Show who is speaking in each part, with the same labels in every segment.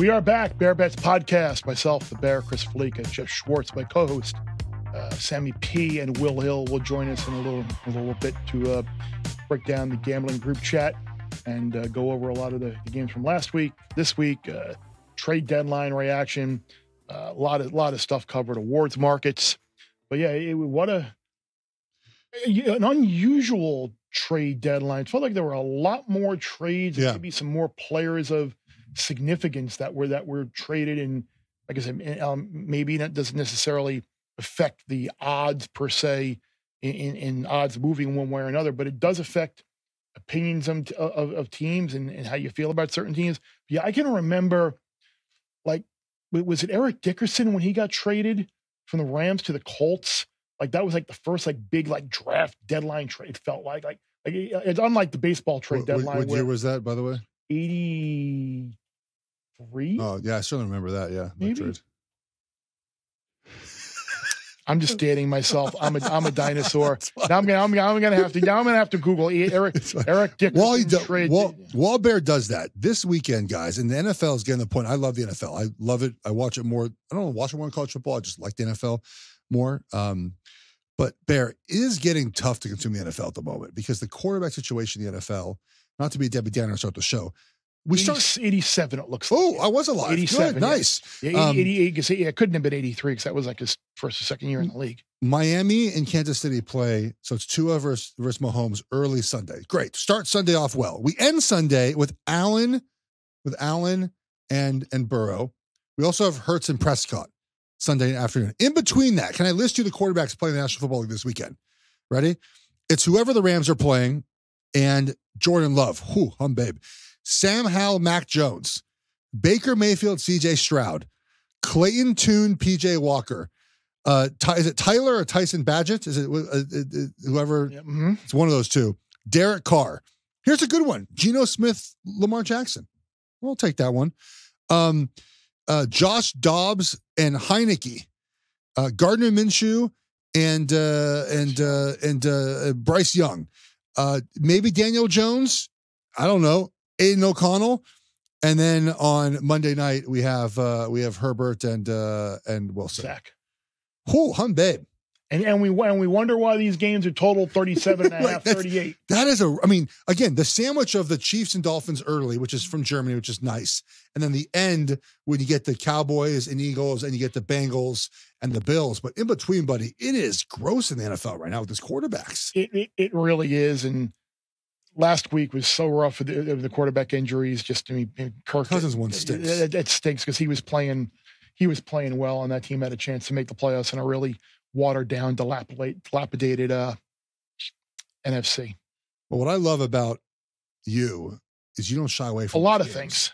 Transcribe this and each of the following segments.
Speaker 1: We are back, Bear Bets Podcast. Myself, the Bear, Chris Fallica, Geoff Schwartz, my co-host, uh, Sammy P, and Will Hill will join us in a little, a little bit to uh, break down the gambling group chat and uh, go over a lot of the, the, games from last week, this week, uh, trade deadline reaction, uh, a lot of, lot of stuff covered, awards markets. But yeah, it, what a an unusual trade deadline. It felt like there were a lot more trades, yeah. maybe some more players of significance that were that were traded in like I said, um, maybe that doesn't necessarily affect the odds per se in, in, in, odds moving one way or another, but it does affect opinions of, of, of teams and, and, how you feel about certain teams. But yeah, I can remember like, was it Eric Dickerson when he got traded from the Rams to the Colts? Like that was like the first like big like draft deadline trade. Felt like like like it's unlike the baseball trade
Speaker 2: what,
Speaker 1: deadline.
Speaker 2: What year was that, by the way?
Speaker 1: Eighty three.
Speaker 2: Oh yeah, I certainly remember that. Yeah,
Speaker 1: maybe. I'm just dating myself. I'm a I'm a dinosaur. now I'm gonna I'm, I'm gonna have to now I'm gonna have to Google Eric Eric Dickerson. While, he do,
Speaker 2: while, while Bear does that this weekend, guys, and the NFL is getting the point. I love the NFL. I love it. I watch it more. I don't watch it more in college football. I just like the NFL more. Um, but Bear is getting tough to consume the NFL at the moment because the quarterback situation in the NFL. Not to be a Debbie Downer start the show,
Speaker 1: we start 87. It looks.
Speaker 2: Oh. I was alive. 87. Good, nice.
Speaker 1: Yeah, yeah 80, um, 88. Yeah, it couldn't have been 83 because that was like his first or second year in the league.
Speaker 2: Miami and Kansas City play, so it's Tua versus, versus Mahomes early Sunday. Great. Start Sunday off well. We end Sunday with Allen, with Allen and and Burrow. We also have Hurts and Prescott Sunday afternoon. In between that, can I list you the quarterbacks playing the National Football League this weekend? Ready? It's whoever the Rams are playing and Jordan Love. Whew, hum babe. Sam Howell, Mac Jones, Baker Mayfield, CJ Stroud, Clayton Tune, PJ Walker. Uh, is it Tyler or Tyson Bagent? Is it uh, uh, uh whoever? mm-hmm. It's one of those two. Derek Carr. Here's a good one: Geno Smith, Lamar Jackson. We'll take that one. Um, uh, Josh Dobbs and Heinicke, uh, Gardner Minshew, and uh, and uh, and uh, Bryce Young. Uh, maybe Daniel Jones. I don't know. Aidan O'Connell. And then on Monday night we have uh we have Herbert and uh and Wilson.
Speaker 1: Zach.
Speaker 2: Who, hun babe.
Speaker 1: And and we and we wonder why these games are total 37 and a half, 38.
Speaker 2: That is a I mean, again, the sandwich of the Chiefs and Dolphins early, which is from Germany, which is nice. And then the end when you get the Cowboys and Eagles and you get the Bengals and the Bills. But in between, buddy, it is gross in the NFL right now with these quarterbacks.
Speaker 1: It it, it really is. And last week was so rough with the, the quarterback injuries. Just I mean, Kirk
Speaker 2: Cousins one stinks.
Speaker 1: It, it stinks because he was playing, he was playing well, and that team had a chance to make the playoffs in a really watered down, dilapidated uh, NFC.
Speaker 2: Well, what I love about you is you don't shy away from
Speaker 1: a lot of
Speaker 2: games.
Speaker 1: things.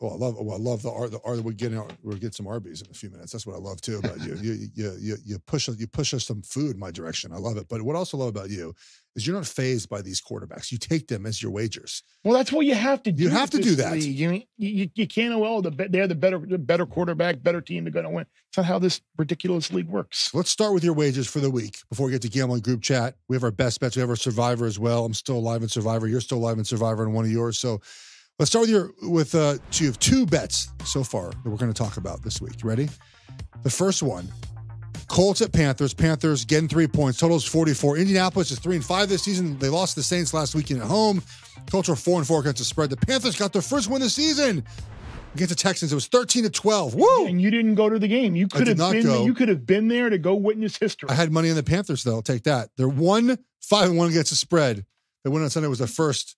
Speaker 2: Well, I love. Well, I love the art. The art. We're getting. We'll get some Arby's in a few minutes. That's what I love too about you. you, you, you, you push. You push us some food in my direction. I love it. But what I also love about you is you're not phased by these quarterbacks. You take them as your wagers.
Speaker 1: Well, that's what you have to do.
Speaker 2: You have to do that.
Speaker 1: You, you, you can't. Well, the, they're the better, the better quarterback, better team. They're going to win. It's not how this ridiculous league works.
Speaker 2: Let's start with your wagers for the week before we get to gambling group chat. We have our best bets. We have our Survivor as well. I'm still alive in Survivor. You're still alive in Survivor, and one of yours. So Let's start with your with uh you have two bets so far that we're going to talk about this week. ready? The first one, Colts at Panthers. Panthers getting three points. Total is 44. Indianapolis is three and five this season. They lost the Saints last weekend at home. Colts are four and four against the spread. The Panthers got their first win of the season against the Texans. It was 13 to 12. Woo!
Speaker 1: And you didn't go to the game. You could have been go. you could have been there to go witness history.
Speaker 2: I had money on the Panthers though. I'll take that. They're one five and one against the spread. They win on Sunday was the first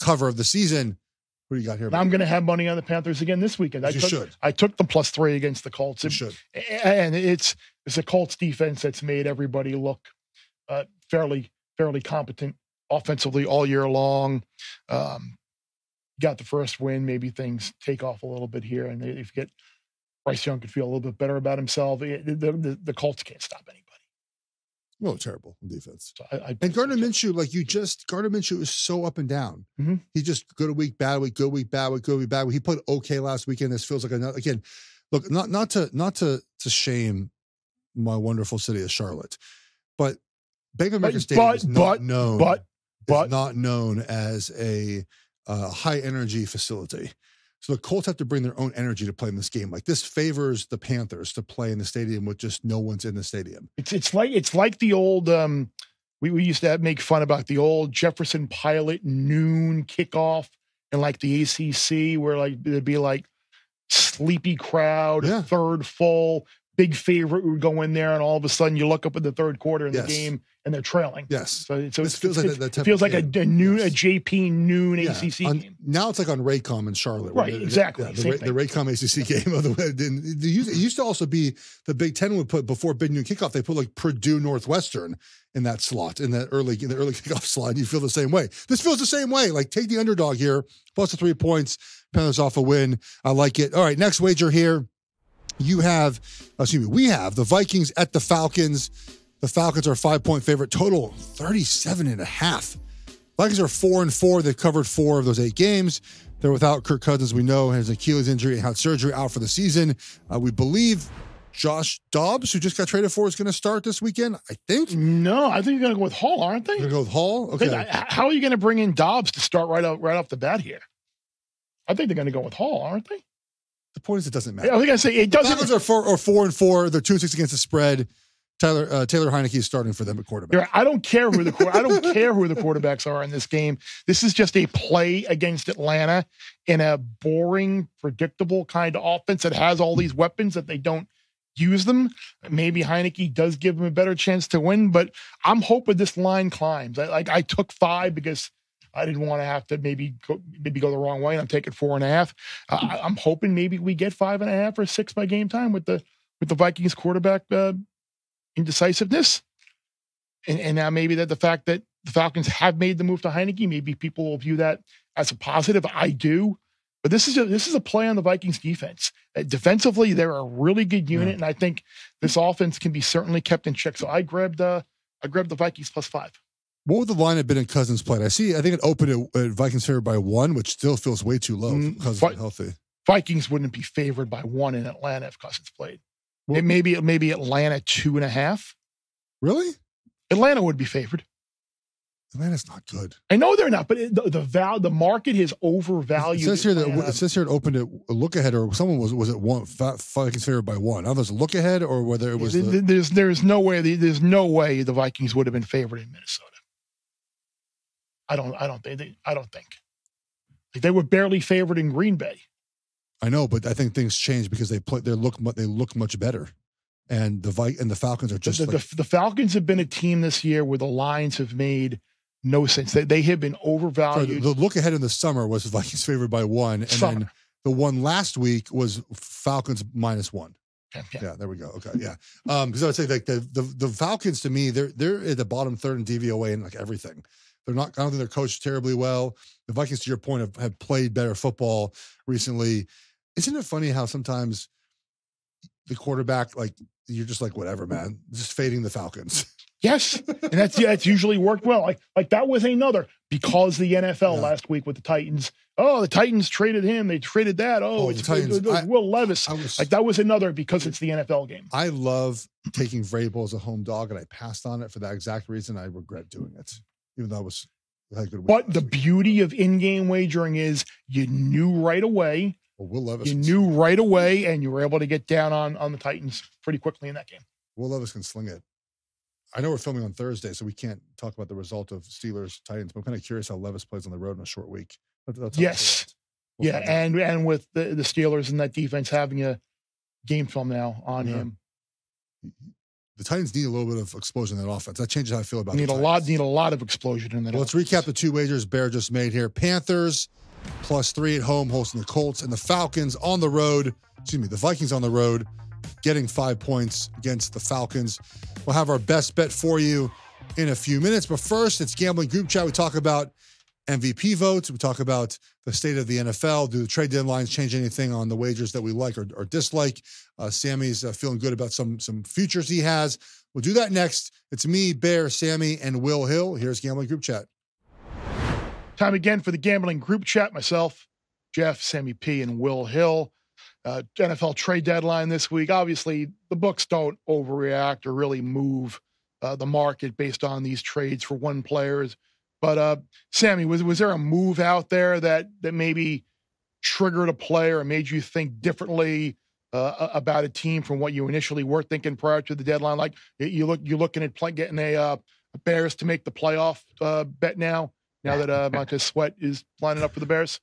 Speaker 2: cover of the season. You got here?
Speaker 1: I'm going to have money on the Panthers again this weekend.
Speaker 2: I
Speaker 1: you
Speaker 2: took, should.
Speaker 1: I took the plus three against the Colts.
Speaker 2: You should.
Speaker 1: And it's it's a Colts defense that's made everybody look uh, fairly fairly competent offensively all year long. Um, got the first win. Maybe things take off a little bit here, and if you get Bryce Young could feel a little bit better about himself. The, the, the Colts can't stop anybody.
Speaker 2: Well, terrible defense.
Speaker 1: So I, I,
Speaker 2: and Gardner Minshew, like you just, Gardner Minshew is so up and down.
Speaker 1: Mm-hmm.
Speaker 2: He just good a week, bad week, good week, bad week, good week, bad week. He played okay last weekend. This feels like another again. Look, not not to not to to shame my wonderful city of Charlotte, but Bank of America Stadium but, is not but, known.
Speaker 1: But but
Speaker 2: not known as a uh, high energy facility. So the Colts have to bring their own energy to play in this game. Like this favors the Panthers to play in the stadium with just no one's in the stadium.
Speaker 1: It's it's like it's like the old um we, we used to make fun about the old Jefferson Pilot noon kickoff and like the ACC where like there'd be like sleepy crowd,
Speaker 2: Yeah.
Speaker 1: third full, big favorite would go in there, and all of a sudden you look up at the third quarter in
Speaker 2: Yes.
Speaker 1: the game and they're trailing.
Speaker 2: Yes.
Speaker 1: So, so
Speaker 2: This
Speaker 1: it's,
Speaker 2: feels like that
Speaker 1: it feels like a, a noon
Speaker 2: Yes.
Speaker 1: a JP noon
Speaker 2: Yeah,
Speaker 1: ACC
Speaker 2: on-
Speaker 1: game.
Speaker 2: Now it's like on Raycom in Charlotte.
Speaker 1: Right,
Speaker 2: the-
Speaker 1: exactly,
Speaker 2: yeah, the, Ray- the. Raycom ACC game of the way. It, didn't- it used, it used to also be the Big Ten would put before Big Noon kickoff. They put like Purdue Northwestern in that slot in that early in the early kickoff slot. And you feel the same way. This feels the same way. Like take the underdog here, plus the three points. Panthers off a win. I like it. All right, next wager here. You have, excuse me, we have the Vikings at the Falcons. The Falcons are a five point favorite, total 37 and a half. Vikings are four and four. They've covered four of those eight games. They're without Kirk Cousins. We know has Achilles injury and had surgery out for the season. Uh, we believe Josh Dobbs, who just got traded for, is going to start this weekend. I think.
Speaker 1: No, I think you're going to go with Hall, aren't they?
Speaker 2: going to go with Hall. Okay.
Speaker 1: How are you going to bring in Dobbs to start right out right off the bat here? I think they're going to go with Hall, aren't they?
Speaker 2: The point is, it doesn't matter.
Speaker 1: I was going to say it doesn't.
Speaker 2: Falcons are four or four and four. They're two and six against the spread. Tyler uh, Taylor Heinicke is starting for them at quarterback.
Speaker 1: I don't care who the I don't care who the quarterbacks are in this game. This is just a play against Atlanta in a boring, predictable kind of offense that has all these weapons that they don't use them. Maybe Heinicke does give them a better chance to win, but I'm hoping this line climbs. I, like I took five because I didn't want to have to maybe go, maybe go the wrong way, and I'm taking four and a half. Uh, I'm hoping maybe we get five and a half or six by game time with the with the Vikings quarterback uh, indecisiveness. And, and now maybe that the fact that the Falcons have made the move to Heinicke, maybe people will view that as a positive. I do. But this is a this is a play on the Vikings defense. Uh, defensively, they're a really good unit,
Speaker 2: Yeah.
Speaker 1: and I think this offense can be certainly kept in check. So I grabbed uh I grabbed the Vikings plus five.
Speaker 2: What would the line have been in Cousins played? I see. I think it opened at, at Vikings favored by one, which still feels way too low.
Speaker 1: Mm,
Speaker 2: Cousins not healthy.
Speaker 1: Vikings wouldn't be favored by one in Atlanta if Cousins played.
Speaker 2: Well-
Speaker 1: it maybe maybe Atlanta two and a half.
Speaker 2: Really?
Speaker 1: Atlanta would be favored.
Speaker 2: Atlanta's not good.
Speaker 1: I know they're not, but it, the the val the market has
Speaker 2: It
Speaker 1: overvalued.
Speaker 2: says here that
Speaker 1: Atlanta.
Speaker 2: it says here it opened at a look ahead, or someone was was it one Vikings favored by one? I don't know if it a look ahead or whether it was
Speaker 1: Th-
Speaker 2: the,
Speaker 1: th- there's there's no way the- there's no way the Vikings would have been favored in Minnesota. I don't I don't think they, I don't think like they were barely favored in Green Bay.
Speaker 2: I know, but I think things change because they play they look they look much better, and the Vi- and the Falcons are just
Speaker 1: the,
Speaker 2: like,
Speaker 1: the, the Falcons have been a team this year where the lines have made no sense. They, they have been overvalued.
Speaker 2: the look ahead in the summer was Vikings favored by one, and then the one last week was Falcons minus one.
Speaker 1: Yeah, yeah.
Speaker 2: Yeah, there we go. Okay, yeah. Um, because I would say like the, the the Falcons to me, they're they're at the bottom third in DVOA and like everything. They're not. I don't think they're coached terribly well. The Vikings, to your point, have, have played better football recently. Isn't it funny how sometimes the quarterback, like you're just like whatever, man, just fading the Falcons.
Speaker 1: Yes, and that's that's usually worked well. Like like that was another because the NFL
Speaker 2: Yeah.
Speaker 1: last week with the Titans. Oh, the Titans traded him. They traded that. Oh,
Speaker 2: Oh,
Speaker 1: it's
Speaker 2: the Titans.
Speaker 1: it was
Speaker 2: I-
Speaker 1: Will Levis.
Speaker 2: I was
Speaker 1: Like that was another because it's the NFL game.
Speaker 2: I love taking Vrabel as a home dog, and I passed on it for that exact reason. I regret doing it, even though I was had a good. week
Speaker 1: But the beauty of in-game wagering is you knew right away.
Speaker 2: Well, Will Levis,
Speaker 1: You knew right away, and you were able to get down on on the Titans pretty quickly in that game.
Speaker 2: Will Levis can sling it. I know we're filming on Thursday, so we can't talk about the result of Steelers Titans. But I'm kind of curious how Levis plays on the road in a short week.
Speaker 1: Yes.
Speaker 2: We'll
Speaker 1: yeah, and and with the, the Steelers and that defense having a game film now on
Speaker 2: Yeah.
Speaker 1: him,
Speaker 2: the Titans need a little bit of explosion in that offense. That changes how I feel about
Speaker 1: need a lot need a lot of explosion in that.
Speaker 2: Well, let's recap the two wagers Bear just made here. Panthers plus three at home, hosting the Colts, and the Falcons on the road. Excuse me, the Vikings on the road, getting five points against the Falcons. We'll have our best bet for you in a few minutes. But first, it's gambling group chat. We talk about MVP votes. We talk about the state of the NFL. Do the trade deadlines change anything on the wagers that we like or, or dislike? Uh, Sammy's uh, feeling good about some some futures he has. We'll do that next. It's me, Bear, Sammy, and Will Hill. Here's gambling group chat.
Speaker 1: Time again for the gambling group chat. Myself, Geoff, Sammy P, and Will Hill. Uh, NFL trade deadline this week. Obviously, the books don't overreact or really move uh, the market based on these trades for one players. But uh, Sammy, was was there a move out there that that maybe triggered a player and made you think differently uh, about a team from what you initially were thinking prior to the deadline? Like you look, you're looking at play, getting a, uh, Bears to make the playoff uh, bet now. Now that uh, Montez Sweat is lining up for the Bears.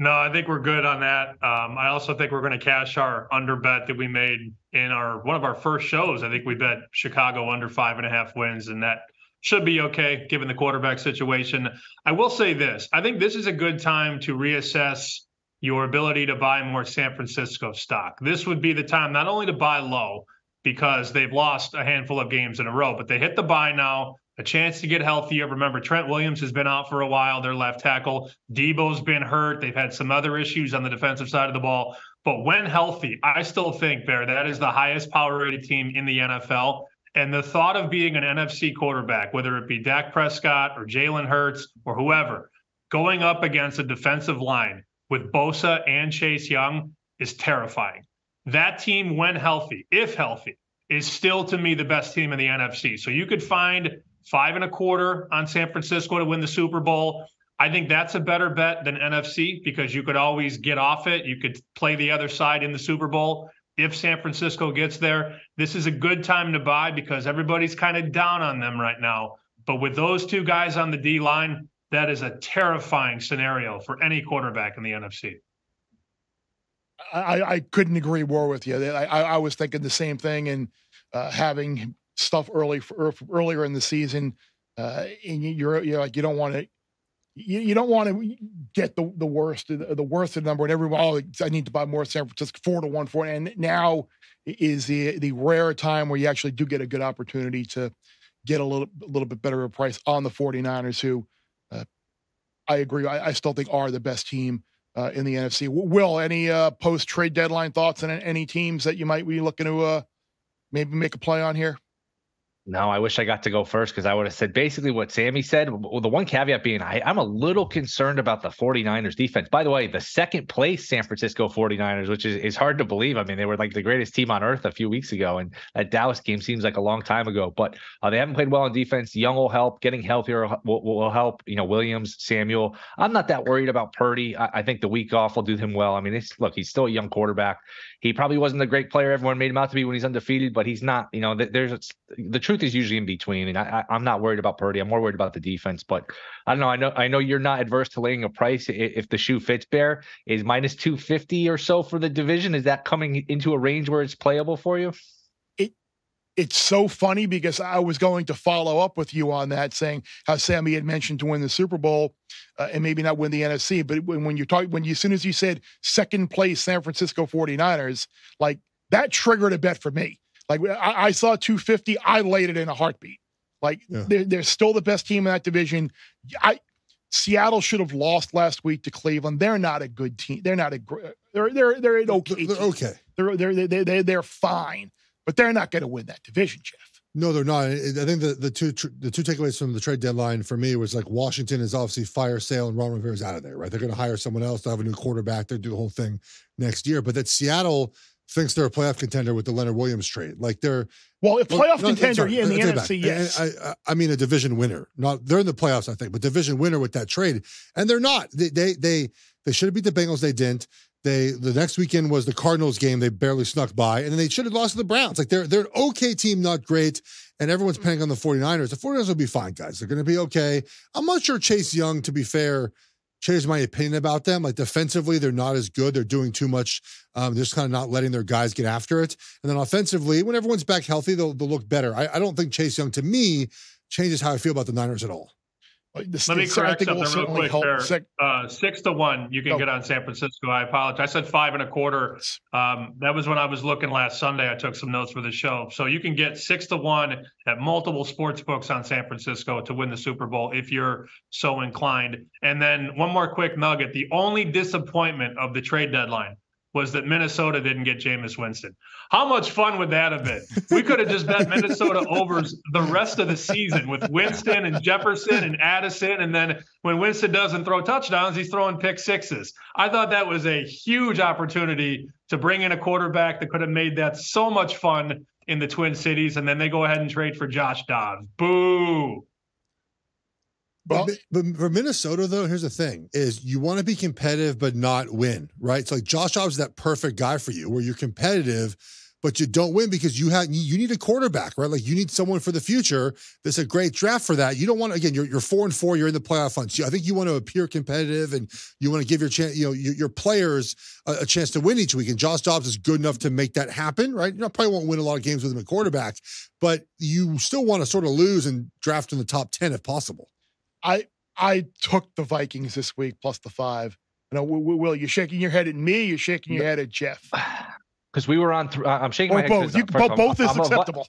Speaker 3: No, I think we're good on that. Um, I also think we're going to cash our under bet that we made in our one of our first shows. I think we bet Chicago under five and a half wins, and that should be okay given the quarterback situation. I will say this: I think this is a good time to reassess your ability to buy more San Francisco stock. This would be the time not only to buy low because they've lost a handful of games in a row, but they hit the buy now a chance to get healthier. Remember, Trent Williams has been out for a while, their left tackle. Deebo's been hurt. They've had some other issues on the defensive side of the ball. But when healthy, I still think, Bear, that is the highest power rated team in the NFL. And the thought of being an NFC quarterback, whether it be Dak Prescott or Jalen Hurts or whoever, going up against a defensive line with Bosa and Chase Young is terrifying. That team, when healthy, if healthy, is still to me the best team in the NFC. So you could find five and a quarter on San Francisco to win the Super Bowl. I think that's a better bet than NFC because you could always get off it. You could play the other side in the Super Bowl if San Francisco gets there. This is a good time to buy because everybody's kind of down on them right now. But with those two guys on the D line, that is a terrifying scenario for any quarterback in the NFC.
Speaker 1: I, I couldn't agree more with you. I, I was thinking the same thing, and uh, having stuff early for, earlier in the season, uh, and you're you're like you don't want to. You, you don't want to get the, the worst the worst of the number and everyone oh I need to buy more San Francisco four to one four and now is the the rare time where you actually do get a good opportunity to get a little a little bit better of a price on the 49ers who uh, I agree I, I, still think are the best team uh, in the NFC. Will any uh, post trade deadline thoughts on any teams that you might be looking to uh, maybe make a play on here?
Speaker 4: No, I wish I got to go first because I would have said basically what Sammy said. Well, the one caveat being I, am a little concerned about the 49ers defense. By the way, the second place San Francisco 49ers, which is, is hard to believe. I mean, they were like the greatest team on earth a few weeks ago. And that Dallas game seems like a long time ago. But uh, they haven't played well on defense. Young will help. Getting healthier will, will, help. You know, Williams, Samuel. I'm not that worried about Purdy. I, I think the week off will do him well. I mean, look, he's still a young quarterback. He probably wasn't the great player everyone made him out to be when he's undefeated, but he's not. You know, there's the truth is usually in between, and I, am not worried about Purdy. I'm more worried about the defense. But I don't know. I know I know you're not adverse to laying a price if the shoe fits. Bear is minus two fifty or so for the division. Is that coming into a range where it's playable for you?
Speaker 1: It it's so funny because I was going to follow up with you on that, saying how Sammy had mentioned to win the Super Bowl uh, and maybe not win the NFC. But when, when you're talking, when you, as soon as you said second place San Francisco 49ers, like that triggered a bet for me. Like I, I saw 250, I laid it in a heartbeat. Like yeah. they're, they're still the best team in that division. I Seattle should have lost last week to Cleveland. They're not a good team. They're not a they're they're they're an okay.
Speaker 2: They're, okay.
Speaker 1: They're they're they're they're, they're fine but they're not going to win that division, Geoff.
Speaker 2: No, they're not. I think the, the two the two takeaways from the trade deadline for me was like Washington is obviously fire sale and Ron Rivera's out of there, right? They're going to hire someone else to have a new quarterback. They'll do the whole thing next year. But that Seattle thinks they're a playoff contender with the Leonard Williams trade. Like they're
Speaker 1: well, a playoff well, no, contender sorry, in the NFC, yes.
Speaker 2: I, I, mean a division winner. Not they're in the playoffs, I think, but division winner with that trade, and they're not. They they they, they should have beat the Bengals. They didn't. They the next weekend was the Cardinals game. They barely snuck by, and then they should have lost to the Browns. Like they're they're an okay team, not great. And everyone's mm. paying on the 49ers. The 49ers will be fine, guys. They're going to be okay. I'm not sure Chase Young, to be fair, changed my opinion about them. Like defensively, they're not as good. They're doing too much. Um, they're just kind of not letting their guys get after it. And then offensively, when everyone's back healthy, they'll, they'll look better. I, I don't think Chase Young, to me, changes how I feel about the Niners at all.
Speaker 3: Let me correct something real quick there. Six, uh, six to one, you can oh. get on San Francisco. I apologize. I said five and a quarter. Um, that was when I was looking last Sunday. I took some notes for the show. So you can get six to one at multiple sports books on San Francisco to win the Super Bowl if you're so inclined. And then one more quick nugget: the only disappointment of the trade deadline was that Minnesota didn't get Jameis Winston. How much fun would that have been? We could have just bet Minnesota overs the rest of the season with Winston and Jefferson and Addison. And then when Winston doesn't throw touchdowns, he's throwing pick sixes. I thought that was a huge opportunity to bring in a quarterback that could have made that so much fun in the Twin Cities. And then they go ahead and trade for Josh Dobbs. Boo.
Speaker 2: But,
Speaker 1: Well-
Speaker 2: but for Minnesota, though, here's the thing: is you want to be competitive but not win, right? It's like Josh Dobbs is that perfect guy for you, where you're competitive, but you don't win because you have you need a quarterback, right? Like you need someone for the future. That's a great draft for that. You don't want again, you're you're four and four, you're in the playoff hunt. So I think you want to appear competitive and you want to give your chance, you know, your, your players a, a chance to win each week. And Josh Dobbs is good enough to make that happen, right? You know, probably won't win a lot of games with him at quarterback, but you still want to sort of lose and draft in the top ten if possible.
Speaker 1: I I took the Vikings this week plus the five. You know, Will, you're shaking your head at me. You're shaking your head at Geoff.
Speaker 4: Because we were on. Th- I'm shaking my
Speaker 1: Or
Speaker 4: head. 'cause,
Speaker 1: both. You,
Speaker 4: first of all,
Speaker 1: both is
Speaker 4: I'm
Speaker 1: acceptable.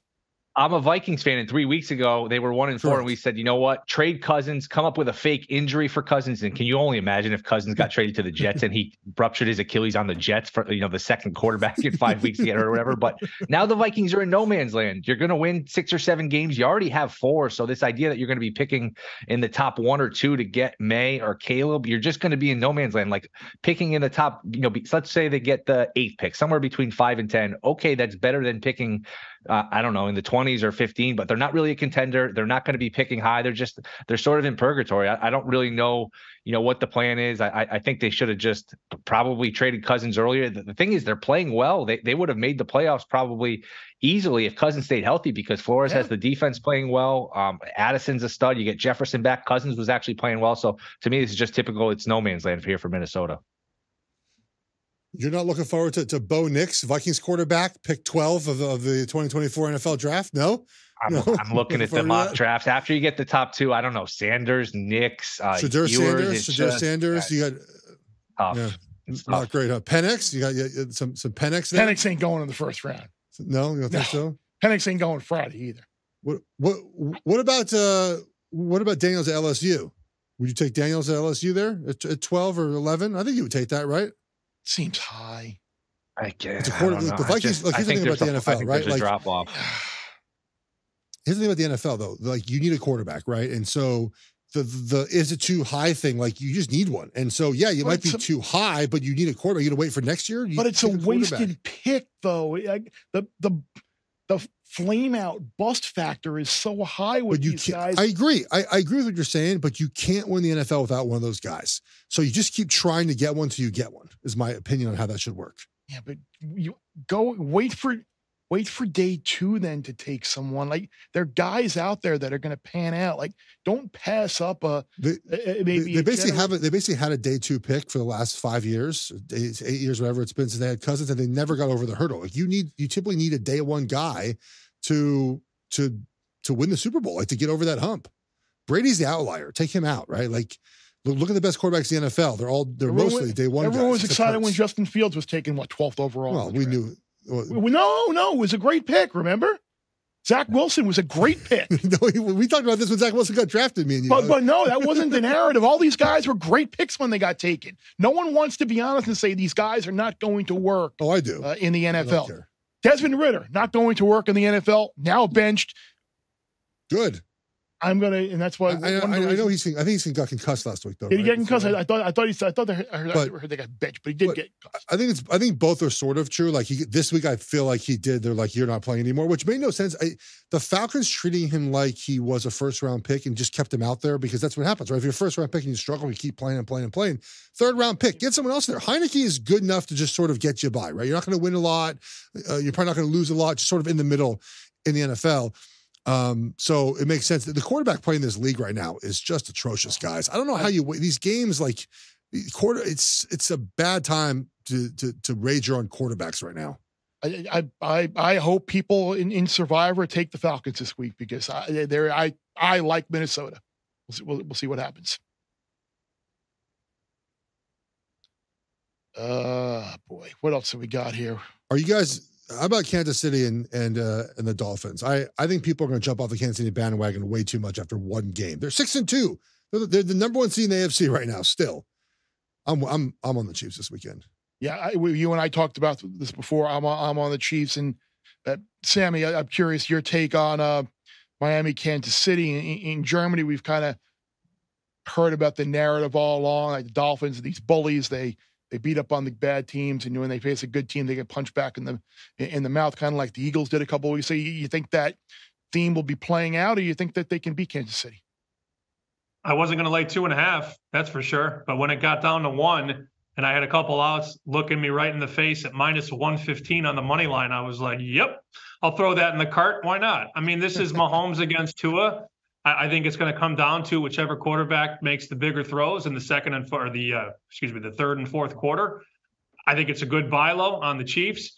Speaker 4: I'm a Vikings fan, and three weeks ago they were one and four,
Speaker 2: Correct.
Speaker 4: and we said, you know what, trade Cousins, come up with a fake injury for Cousins, and can you only imagine if Cousins got traded to the Jets and he ruptured his Achilles on the Jets for you know the second quarterback in five weeks to get hurt or whatever? But now the Vikings are in no man's land. You're going to win six or seven games. You already have four, so this idea that you're going to be picking in the top one or two to get Maye or Caleb, you're just going to be in no man's land. Like picking in the top, you know, be, let's say they get the eighth pick, somewhere between five and ten. Okay, that's better than picking uh, I don't know, in the 20s or 15, but they're not really a contender. They're not going to be picking high. They're just they're sort of in purgatory. I, I don't really know, you know, what the plan is. I I think they should have just probably traded Cousins earlier. The, the thing is, they're playing well. They they would have made the playoffs probably easily if Cousins stayed healthy because Flores
Speaker 1: Yeah.
Speaker 4: has the defense playing well. Um, Addison's a stud. You get Jefferson back. Cousins was actually playing well. So to me, this is just typical. It's no man's land here for Minnesota.
Speaker 2: You're not looking forward to, to Bo Nix, Vikings quarterback, pick 12 of, of the 2024 NFL draft? No?
Speaker 4: I'm,
Speaker 2: No.
Speaker 4: I'm looking at the mock
Speaker 2: that?
Speaker 4: drafts. After you get the top two, I don't know, Sanders, Nix, uh, Shedeur
Speaker 2: Sanders,
Speaker 4: it's
Speaker 2: Shedeur
Speaker 4: just
Speaker 2: Sanders. You got
Speaker 4: tough.
Speaker 2: yeah.
Speaker 4: It's
Speaker 2: not
Speaker 4: tough.
Speaker 2: great. Huh? Penix, you got yeah, yeah, some some Penix there?
Speaker 1: Penix ain't going in the first round.
Speaker 2: No, you don't think so?
Speaker 1: Penix ain't going Friday either.
Speaker 2: What what what about uh what about Daniels at LSU? Would you take Daniels at LSU there at, at 12 or 11? I think you would take that, right?
Speaker 1: Seems high.
Speaker 4: I guess.
Speaker 2: It's a
Speaker 4: I
Speaker 2: quarter-
Speaker 4: don't
Speaker 2: the
Speaker 4: know. I
Speaker 2: Vikings-
Speaker 4: just-
Speaker 2: look,
Speaker 4: I
Speaker 2: here's the thing about
Speaker 4: there's
Speaker 2: the
Speaker 4: a- I
Speaker 2: NFL,
Speaker 4: think
Speaker 2: right?
Speaker 4: there's a
Speaker 2: Like-
Speaker 4: drop off.
Speaker 2: Here's the thing about the NFL though. Like you need a quarterback, right? And so the the is it too high thing, like you just need one. And so yeah, you
Speaker 1: Well,
Speaker 2: might be
Speaker 1: a-
Speaker 2: too high, but you need a quarterback. You gonna wait for next year? You
Speaker 1: but it's a
Speaker 2: take
Speaker 1: wasted pick, though. Like, The the the flame out bust factor is so high with
Speaker 2: you
Speaker 1: these guys.
Speaker 2: I agree. I, I agree with what you're saying, but you can't win the NFL without one of those guys. So you just keep trying to get one till you get one. Is my opinion on how that should work.
Speaker 1: yeah, but you go wait for wait for day two then to take someone. Like there are guys out there that are going to pan out. Like don't pass up a,
Speaker 2: They,
Speaker 1: a- a- maybe
Speaker 2: they
Speaker 1: a
Speaker 2: basically
Speaker 1: gener-
Speaker 2: have it. They basically had a day two pick for the last five years, eight, eight years, whatever it's been since they had Cousins, and they never got over the hurdle. Like you need, you typically need a day one guy to to to win the Super Bowl, like to get over that hump. Brady's the outlier. Take him out, right? Like look, at the best quarterbacks in the NFL. They're all they're
Speaker 1: Everyone-
Speaker 2: mostly day one.
Speaker 1: Everyone
Speaker 2: guys,
Speaker 1: was excited when Justin Fields was taken what twelfth overall.
Speaker 2: Well, we knew.
Speaker 1: No, no, it was a great pick. Remember, Zach Wilson was a great pick.
Speaker 2: no, we- we talked about this when Zach Wilson got drafted. Me and you.
Speaker 1: But but no, that wasn't the narrative. All these guys were great picks when they got taken. No one wants to be honest and say these guys are not going to work
Speaker 2: oh, I do.
Speaker 1: uh, in the NFL. Desmond Ridder not going to work in the NFL. Now benched.
Speaker 2: Good.
Speaker 1: I'm gonna, and that's why.
Speaker 2: I, I, I, I know he's. I think he's got concussed last week though.
Speaker 1: Did he
Speaker 2: right?
Speaker 1: get concussed? I, I thought. I thought he. I thought. They, I heard,
Speaker 2: But-
Speaker 1: I heard they got benched, but he did
Speaker 2: but-
Speaker 1: get.
Speaker 2: I think it's. I think both are sort of true. Like he this week, I feel like he did. They're like, you're not playing anymore, which made no sense. I, the Falcons treating him like he was a first round pick and just kept him out there because that's what happens, right? If you're a first round pick and you struggle, you keep playing and playing and playing. Third round pick, get someone else there. Heinicke is good enough to just sort of get you by, right? You're not going to win a lot. Uh, you're probably not going to lose a lot. Just sort of in the middle in the NFL. Um, so it makes sense that the quarterback playing this league right now is just atrocious, guys. I don't know how you these games like quarter. It's it's a bad time to to to wager on quarterbacks right now.
Speaker 1: I, I, I, I hope people in, in Survivor take the Falcons this week because I, they're, I, I like Minnesota. We'll see, we'll, we'll see what happens. Uh, boy, what else have we got here?
Speaker 2: Are you guys? How about Kansas City and and uh, and the Dolphins? I I think people are going to jump off the Kansas City bandwagon way too much after one game. They're six and two. They're, the- they're the number one seed in the AFC right now. Still, I'm I'm I'm on the Chiefs this weekend.
Speaker 1: Yeah, I, you and I talked about this before. I'm on, I'm on the Chiefs, and uh, Sammy, I, I'm curious your take on uh, Miami, Kansas City. In, in Germany, we've kind of heard about the narrative all along. Like the Dolphins, these bullies, they they beat up on the bad teams, and when they face a good team, they get punched back in the in the mouth, kind of like the Eagles did a couple of weeks. So you, you think that theme will be playing out, or you think that they can beat Kansas City?
Speaker 3: I wasn't going to lay two and a half, that's for sure. But when it got down to one, and I had a couple outs looking me right in the face at minus 115 on the money line, I was like, "Yep, I'll throw that in the cart. Why not?" I mean, this is Mahomes against Tua. I, I think it's going to come down to whichever quarterback makes the bigger throws in the second and or the uh, excuse me the third and fourth quarter. I think it's a good buy low on the Chiefs.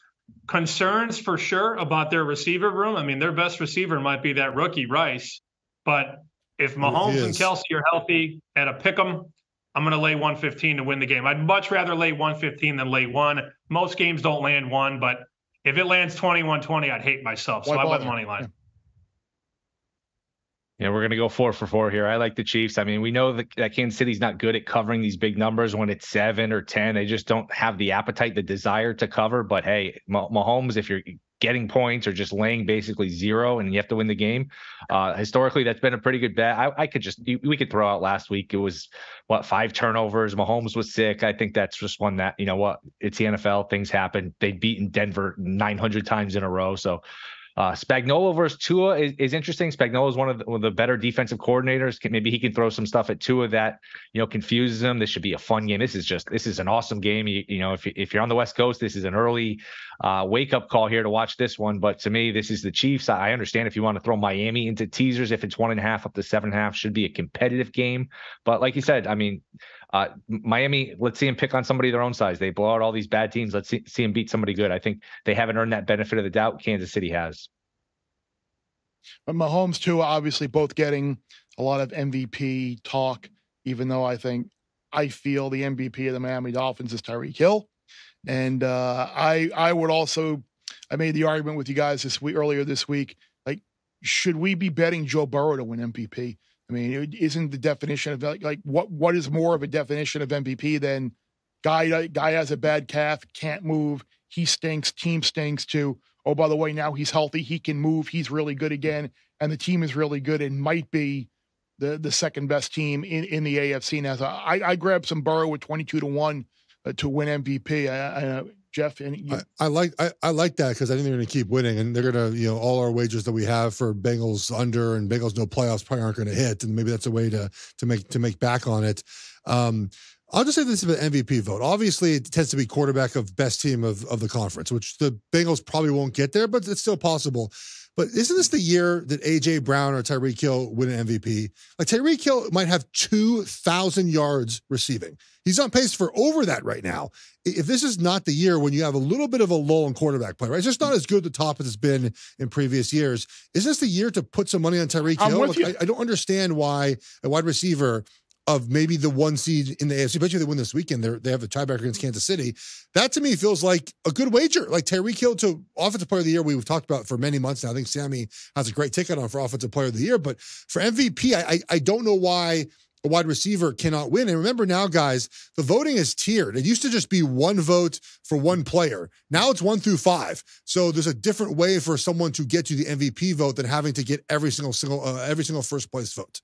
Speaker 3: Concerns for sure about their receiver room. I mean, their best receiver might be that rookie Rice, but if Mahomes and Kelce are healthy at a pick 'em, I'm going to lay 115 to win the game. I'd much rather lay 115 than lay one. Most games don't land one, but if it lands 21 20, I'd hate myself. So Why I went money line.
Speaker 4: Yeah. Yeah, we're going to go four for four here. I like the Chiefs. I mean, we know that, that Kansas City's not good at covering these big numbers when it's seven or 10. They just don't have the appetite, the desire to cover. But hey, Mahomes, if you're getting points or just laying basically zero and you have to win the game, uh, historically, that's been a pretty good bet. I, I could just, we could throw out last week. It was what, five turnovers. Mahomes was sick. I think that's just one that, you know what, it's the NFL. Things happen. They've beaten Denver 900 times in a row. So, uh, Spagnuolo versus Tua is, is interesting. Spagnuolo is one of, the, one of the better defensive coordinators. Maybe he can throw some stuff at Tua that you know confuses him. This should be a fun game. This is just this is an awesome game. You, you know, if if you're on the West Coast, this is an early uh, wake up call here to watch this one. But to me, this is the Chiefs. I understand if you want to throw Miami into teasers, if it's one and a half up to seven and a half, should be a competitive game. But like you said, I mean, uh, Miami, let's see them pick on somebody their own size. They blow out all these bad teams. Let's see, see them beat somebody good. I think they haven't earned that benefit of the doubt. Kansas City has.
Speaker 1: But Mahomes too, obviously both getting a lot of MVP talk. Even though I think I feel the MVP of the Miami Dolphins is Tyreek Hill, and uh, I I would also I made the argument with you guys this week earlier this week. Like, should we be betting Joe Burrow to win MVP? I mean, isn't the definition of like, like what what is more of a definition of MVP than guy guy has a bad calf, can't move, he stinks, team stinks too. Oh, by the way, now he's healthy, he can move, he's really good again, and the team is really good and might be the the second best team in, in the AFC now. So I, I grabbed some Burrow with twenty two to one uh, to win MVP. I, I, Geoff?
Speaker 2: You- I, I, like I, I like that because I think they're going to keep winning, and they're going to you know all our wagers that we have for Bengals under and Bengals no playoffs probably aren't going to hit, and maybe that's a way to to make to make back on it. Um, I'll just say this about MVP vote. Obviously, it tends to be quarterback of best team of, of the conference, which the Bengals probably won't get there, but it's still possible. But isn't this the year that AJ Brown or Tyreek Hill win an MVP? Like Tyreek Hill might have 2,000 yards receiving. He's on pace for over that right now. If this is not the year when you have a little bit of a lull in quarterback play, right? It's just not as good at the top as it's been in previous years. Is this the year to put some money on Tyreek Hill? Look, I, I don't understand why a wide receiver of maybe the one seed in the AFC, especially if they win this weekend, they they have a tiebreaker against Kansas City. That to me feels like a good wager. Like Tyreek Hill to Offensive Player of the Year, we've talked about for many months now. I think Sammy has a great ticket on for Offensive Player of the Year, but for MVP, I, I, I don't know why a wide receiver cannot win. And remember now, guys, the voting is tiered. It used to just be one vote for one player. Now it's one through five. So there's a different way for someone to get to the MVP vote than having to get every single single uh, every single first place vote.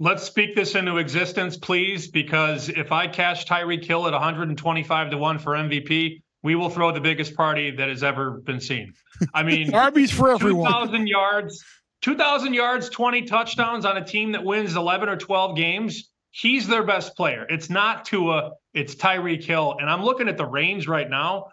Speaker 3: Let's speak this into existence, please, because if I cash Tyreek Hill at 125 to 1 for MVP, we will throw the biggest party that has ever been seen. I mean,
Speaker 1: Arby's for everyone.
Speaker 3: 2,000 yards, 2,000 yards, 20 touchdowns on a team that wins 11 or 12 games. He's their best player. It's not Tua, it's Tyreek Hill. And I'm looking at the range right now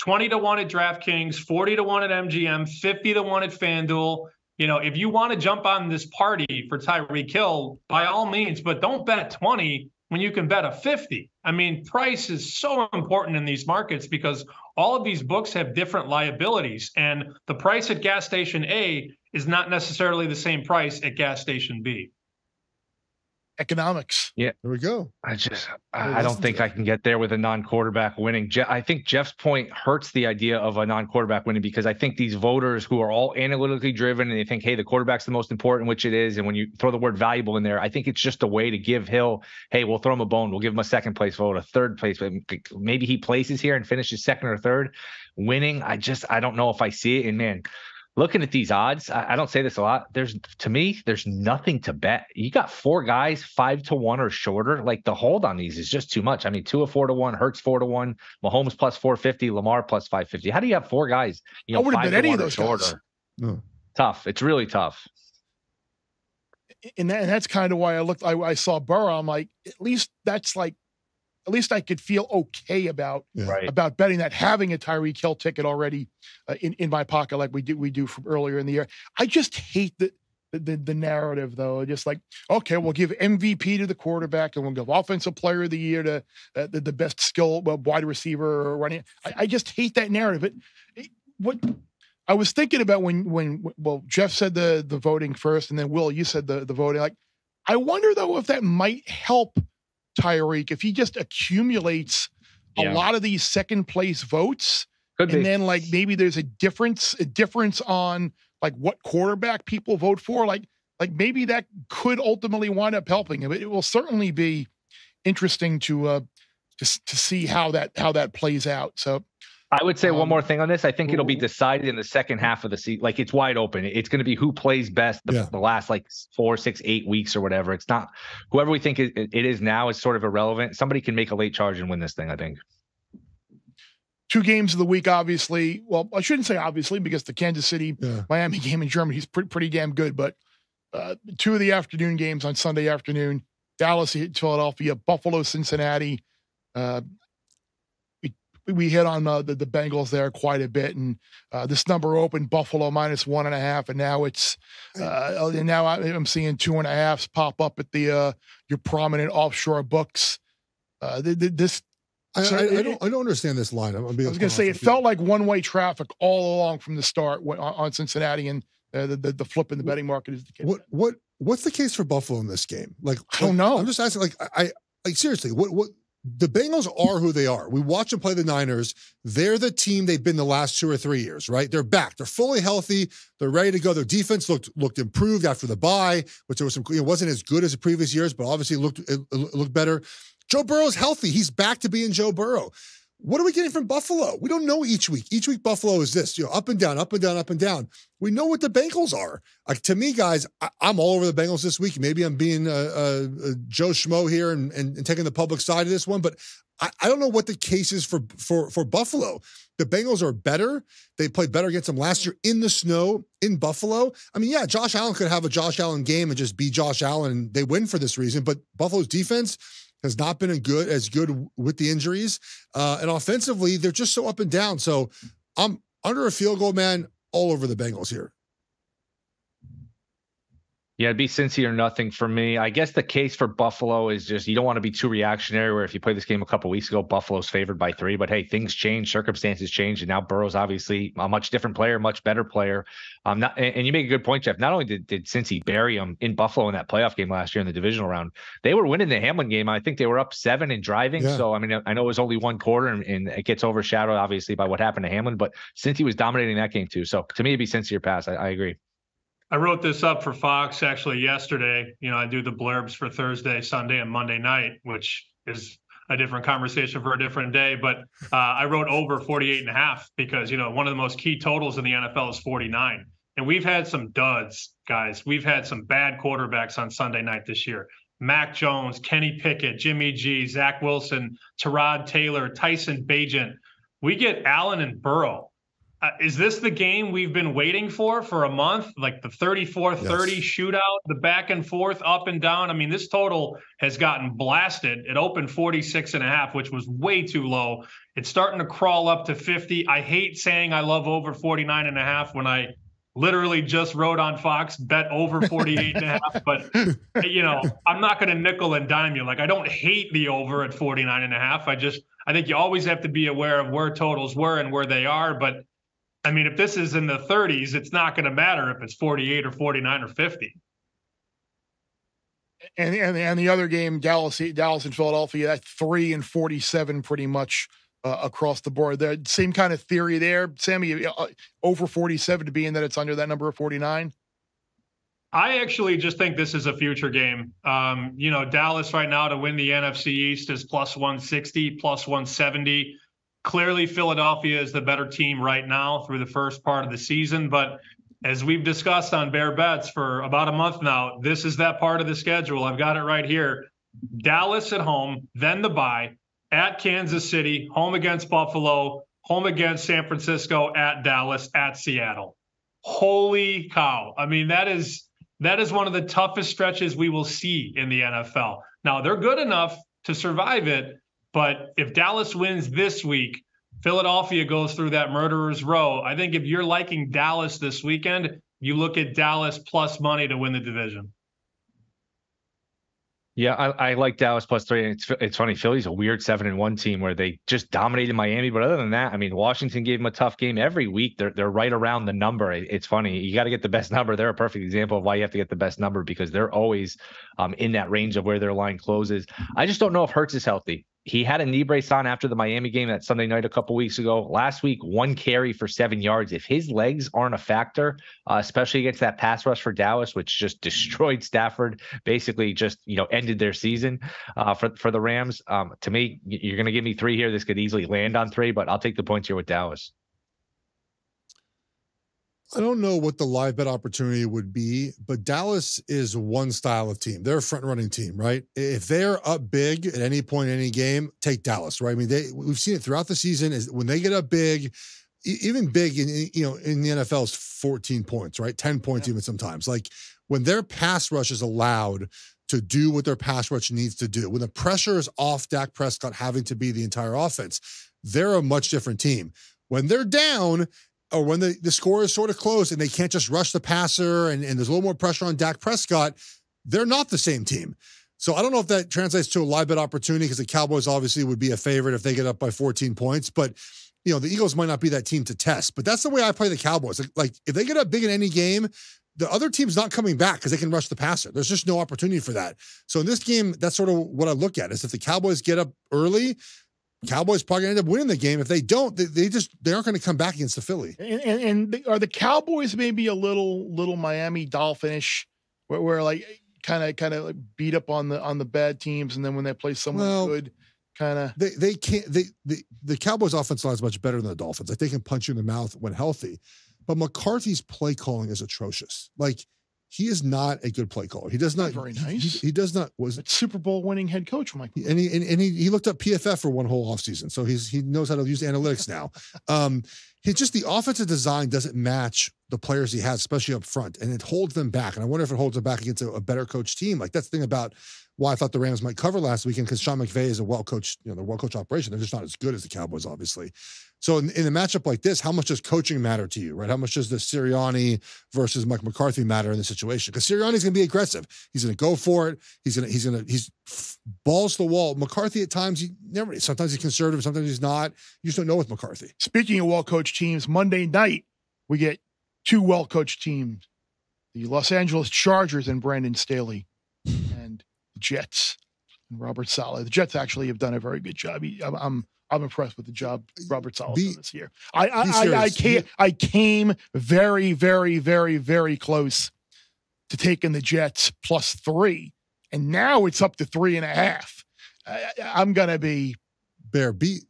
Speaker 3: 20 to 1 at DraftKings, 40 to 1 at MGM, 50 to 1 at FanDuel you know, if you want to jump on this party for Tyreek Hill, by all means, but don't bet 20 when you can bet a 50. I mean, price is so important in these markets because all of these books have different liabilities. And the price at gas station A is not necessarily the same price at gas station B
Speaker 1: economics.
Speaker 4: Yeah,
Speaker 2: there we go.
Speaker 4: I just I, I don't think I can get there with a non-quarterback winning. Je- I think Geoff's point hurts the idea of a non-quarterback winning because I think these voters who are all analytically driven and they think, hey, the quarterback's the most important, which it is, and when you throw the word valuable in there, I think it's just a way to give Hill, hey, we'll throw him a bone, we'll give him a second place vote, a third place, maybe he places here and finishes second or third. Winning, I just I don't know if I see it. And man, looking at these odds, I, I, don't say this a lot. There's to me, there's nothing to bet. You got four guys, five to one or shorter. Like the hold on these is just too much. I mean, two or four to one, Hurts four to one, Mahomes plus four fifty, Lamar plus five fifty. How do you have four guys? You know,
Speaker 1: I would have bet any of those shorter.
Speaker 4: No. Tough. It's really tough.
Speaker 1: and, that, and that's kind of why I looked. I, I saw Burrow. I'm like, at least that's like, at least I could feel okay about
Speaker 2: Yeah.
Speaker 4: Right.
Speaker 1: about betting that having a Tyreek Hill ticket already uh, in in my pocket, like we do we do from earlier in the year. I just hate the. The, the, the narrative though just like okay we'll give mvp to the quarterback and we'll give offensive player of the year to uh, the, the best skill uh, wide receiver or running I, I just hate that narrative it, it what I was thinking about when when well Geoff said the the voting first, and then Will you said the the voting. Like, I wonder though if that might help Tyreek if he just accumulates a lot of these second place votes,
Speaker 4: Could be.
Speaker 1: and then like maybe there's a difference a difference on like what quarterback people vote for. Like like maybe that could ultimately wind up helping him. It, it will certainly be interesting to uh to, s- to see how that how that plays out. So
Speaker 4: I would say one
Speaker 1: Um,
Speaker 4: more thing on this. I think it'll be decided in the second half of the season. Like it's wide open. It's going to be who plays best the,
Speaker 2: Yeah.
Speaker 4: the last like four, six, eight weeks or whatever. It's not whoever we think it, it is now is sort of irrelevant. Somebody can make a late charge and win this thing. I think.
Speaker 1: two games of the week, obviously. Well, I shouldn't say obviously because the Kansas City
Speaker 2: Yeah.
Speaker 1: Miami game in Germany is pretty, pretty damn good. But uh, two of the afternoon games on Sunday afternoon Dallas, Philadelphia, Buffalo, Cincinnati. Uh, we, we hit on uh, the, the Bengals there quite a bit. And uh, this number opened Buffalo minus one and a half. And now it's, uh, and now I- I'm seeing two and a halves pop up at the uh, your prominent offshore books. Uh, th- th- this
Speaker 2: I,
Speaker 1: So
Speaker 2: I, I don't I don't understand this line.
Speaker 1: I was going to say it
Speaker 2: you.
Speaker 1: felt like one way traffic all along from the start on, on Cincinnati, and uh, the, the the flip in the betting market is the case.
Speaker 2: What what what's the case for Buffalo in this game? Like
Speaker 1: I don't
Speaker 2: like,
Speaker 1: know.
Speaker 2: I'm just asking. Like I, I like seriously. What what the Bengals are who they are. We watch them play the Niners. They're the team they've been the last two or three years. Right? They're back. They're fully healthy. They're ready to go. Their defense looked looked improved after the bye, which there was some. It wasn't as good as the previous years, but obviously looked it, looked better. Joe Burrow's healthy. He's back to being Joe Burrow. What are we getting from Buffalo? We don't know each week. Each week, Buffalo is this, you know, up and down, up and down, up and down. We know what the Bengals are. Like to me, guys, I, I'm all over the Bengals this week. Maybe I'm being a, a, a Joe Schmo here and, and, and taking the public side of this one, but I, I don't know what the case is for for for Buffalo. The Bengals are better. They played better against them last year in the snow in Buffalo. I mean, yeah, Josh Allen could have a Josh Allen game and just be Josh Allen, and they win for this reason. But Buffalo's defense has not been as good as good with the injuries, uh, and offensively they're just so up and down. So I'm under a field goal, man, all over the Bengals here.
Speaker 4: Yeah, it'd be Cincy or nothing for me. I guess the case for Buffalo is just you don't want to be too reactionary. Where if you play this game a couple weeks ago, Buffalo's favored by three. But hey, things change, circumstances change, and now Burrow's obviously a much different player, much better player. Um, not and, and you make a good point, Geoff. Not only did did Cincy bury him in Buffalo in that playoff game last year in the divisional round, they were winning the Hamlin game. I think they were up seven and driving.
Speaker 2: Yeah.
Speaker 4: So I mean, I know it was only one quarter, and, and it gets overshadowed obviously by what happened to Hamlin. But Cincy was dominating that game too. So to me, it'd be Cincy or pass. I, I agree.
Speaker 3: I wrote this up for Fox actually yesterday. You know, I do the blurbs for Thursday, Sunday, and Monday night, which is a different conversation for a different day. But uh, I wrote over 48 and a half because, you know, one of the most key totals in the NFL is 49. And we've had some duds, guys. We've had some bad quarterbacks on Sunday night this year. Mac Jones, Kenny Pickett, Jimmy G, Zach Wilson, Tyrod Taylor, Tyson Bagent. We get Allen and Burrow. Uh, is this the game we've been waiting for for a month? Like the 34 30
Speaker 2: Yes.
Speaker 3: shootout, the back and forth, up and down. I mean, this total has gotten blasted. It opened 46 and a half, which was way too low. It's starting to crawl up to 50. I hate saying I love over 49 and a half when I literally just wrote on Fox bet over 48 and a half. But, you know, I'm not going to nickel and dime you. Like, I don't hate the over at 49 and a half. I just, I think you always have to be aware of where totals were and where they are. But I mean, if this is in the 30s, it's not going to matter if it's 48 or 49 or 50.
Speaker 1: and and and the other game, Dallas, Dallas and Philadelphia, that three and forty-seven, pretty much uh, across the board. The same kind of theory there, Sammy. Uh, over forty-seven to be in that it's under that number of forty-nine.
Speaker 3: I actually just think this is a future game. Um, you know, Dallas right now to win the NFC East is plus 160, plus 170. Clearly, Philadelphia is the better team right now through the first part of the season. But as we've discussed on Bear Bets for about a month now, this is that part of the schedule. I've got it right here. Dallas at home, then the bye at Kansas City, home against Buffalo, home against San Francisco, at Dallas, at Seattle. Holy cow. I mean, that is that is one of the toughest stretches we will see in the NFL. Now, they're good enough to survive it, but if Dallas wins this week, Philadelphia goes through that murderer's row. I think if you're liking Dallas this weekend, you look at Dallas plus money to win the division.
Speaker 4: Yeah, I, I like Dallas plus three. It's it's funny. Philly's a weird seven and one team where they just dominated Miami. But other than that, I mean, Washington gave them a tough game every week. They're they're right around the number. It's funny. You got to get the best number. They're a perfect example of why you have to get the best number because they're always um, in that range of where their line closes. I just don't know if Hurts is healthy he had a knee brace on after the Miami game that Sunday night a couple weeks ago. Last week, one carry for seven yards. If his legs aren't a factor, uh, especially against that pass rush for Dallas, which just destroyed Stafford, basically just you know ended their season uh, for for the Rams. Um, to me, you're going to give me three here. This could easily land on three, but I'll take the points here with Dallas.
Speaker 2: I don't know what the live bet opportunity would be, but Dallas is one style of team. They're a front running team, right? If they're up big at any point in any game, take Dallas, right? I mean, they we've seen it throughout the season. Is when they get up big, even big in you know in the NFL is 14 points, right? 10 points yeah. even sometimes. Like when their pass rush is allowed to do what their pass rush needs to do, when the pressure is off Dak Prescott having to be the entire offense, they're a much different team. When they're down or when the, the score is sort of close and they can't just rush the passer and, and there's a little more pressure on Dak Prescott, they're not the same team. So I don't know if that translates to a live bet opportunity because the Cowboys obviously would be a favorite if they get up by 14 points. But you know, the Eagles might not be that team to test. But that's the way I play the Cowboys. Like, like if they get up big in any game, the other team's not coming back because they can rush the passer. There's just no opportunity for that. So in this game, that's sort of what I look at is if the Cowboys get up early, Cowboys probably end up winning the game. If they don't, they, they just they aren't going to come back against the Philly.
Speaker 1: And, and, and are the Cowboys maybe a little little Miami Dolphinish, where, where like kind of kind of like beat up on the on the bad teams, and then when they play someone well, good, kind of
Speaker 2: they they can't they the the Cowboys offense line is much better than the Dolphins. Like they can punch you in the mouth when healthy, but McCarthy's play calling is atrocious. Like he is not a good play caller. He does not,
Speaker 1: very nice.
Speaker 2: He, he, does not was
Speaker 1: a Super Bowl winning head coach, Mike.
Speaker 2: And he and, and, he, he looked up PFF for one whole offseason. So he's he knows how to use analytics now. Um, he just the offensive design doesn't match the players he has, especially up front, and it holds them back. And I wonder if it holds them back against a, a better coach team. Like that's the thing about why I thought the Rams might cover last weekend because Sean McVay is a well coached, you know, the well coached operation. They're just not as good as the Cowboys, obviously. So in, in a matchup like this, how much does coaching matter to you, right? How much does the Sirianni versus Mike McCarthy matter in the situation? Because Sirianni's going to be aggressive. He's going to go for it. He's going to he's going to he's balls to the wall. McCarthy at times he never. Sometimes he's conservative. Sometimes he's not. You just don't know with McCarthy.
Speaker 1: Speaking of well coached teams, Monday night we get two well coached teams: the Los Angeles Chargers and Brandon Staley, and the Jets and Robert Saleh. The Jets actually have done a very good job. I'm I'm impressed with the job Robert Saleh done this year. I I, I, I, came, I came very, very, very, very close to taking the Jets plus three, and now it's up to three and a half. I, I'm gonna be
Speaker 2: Bear. Be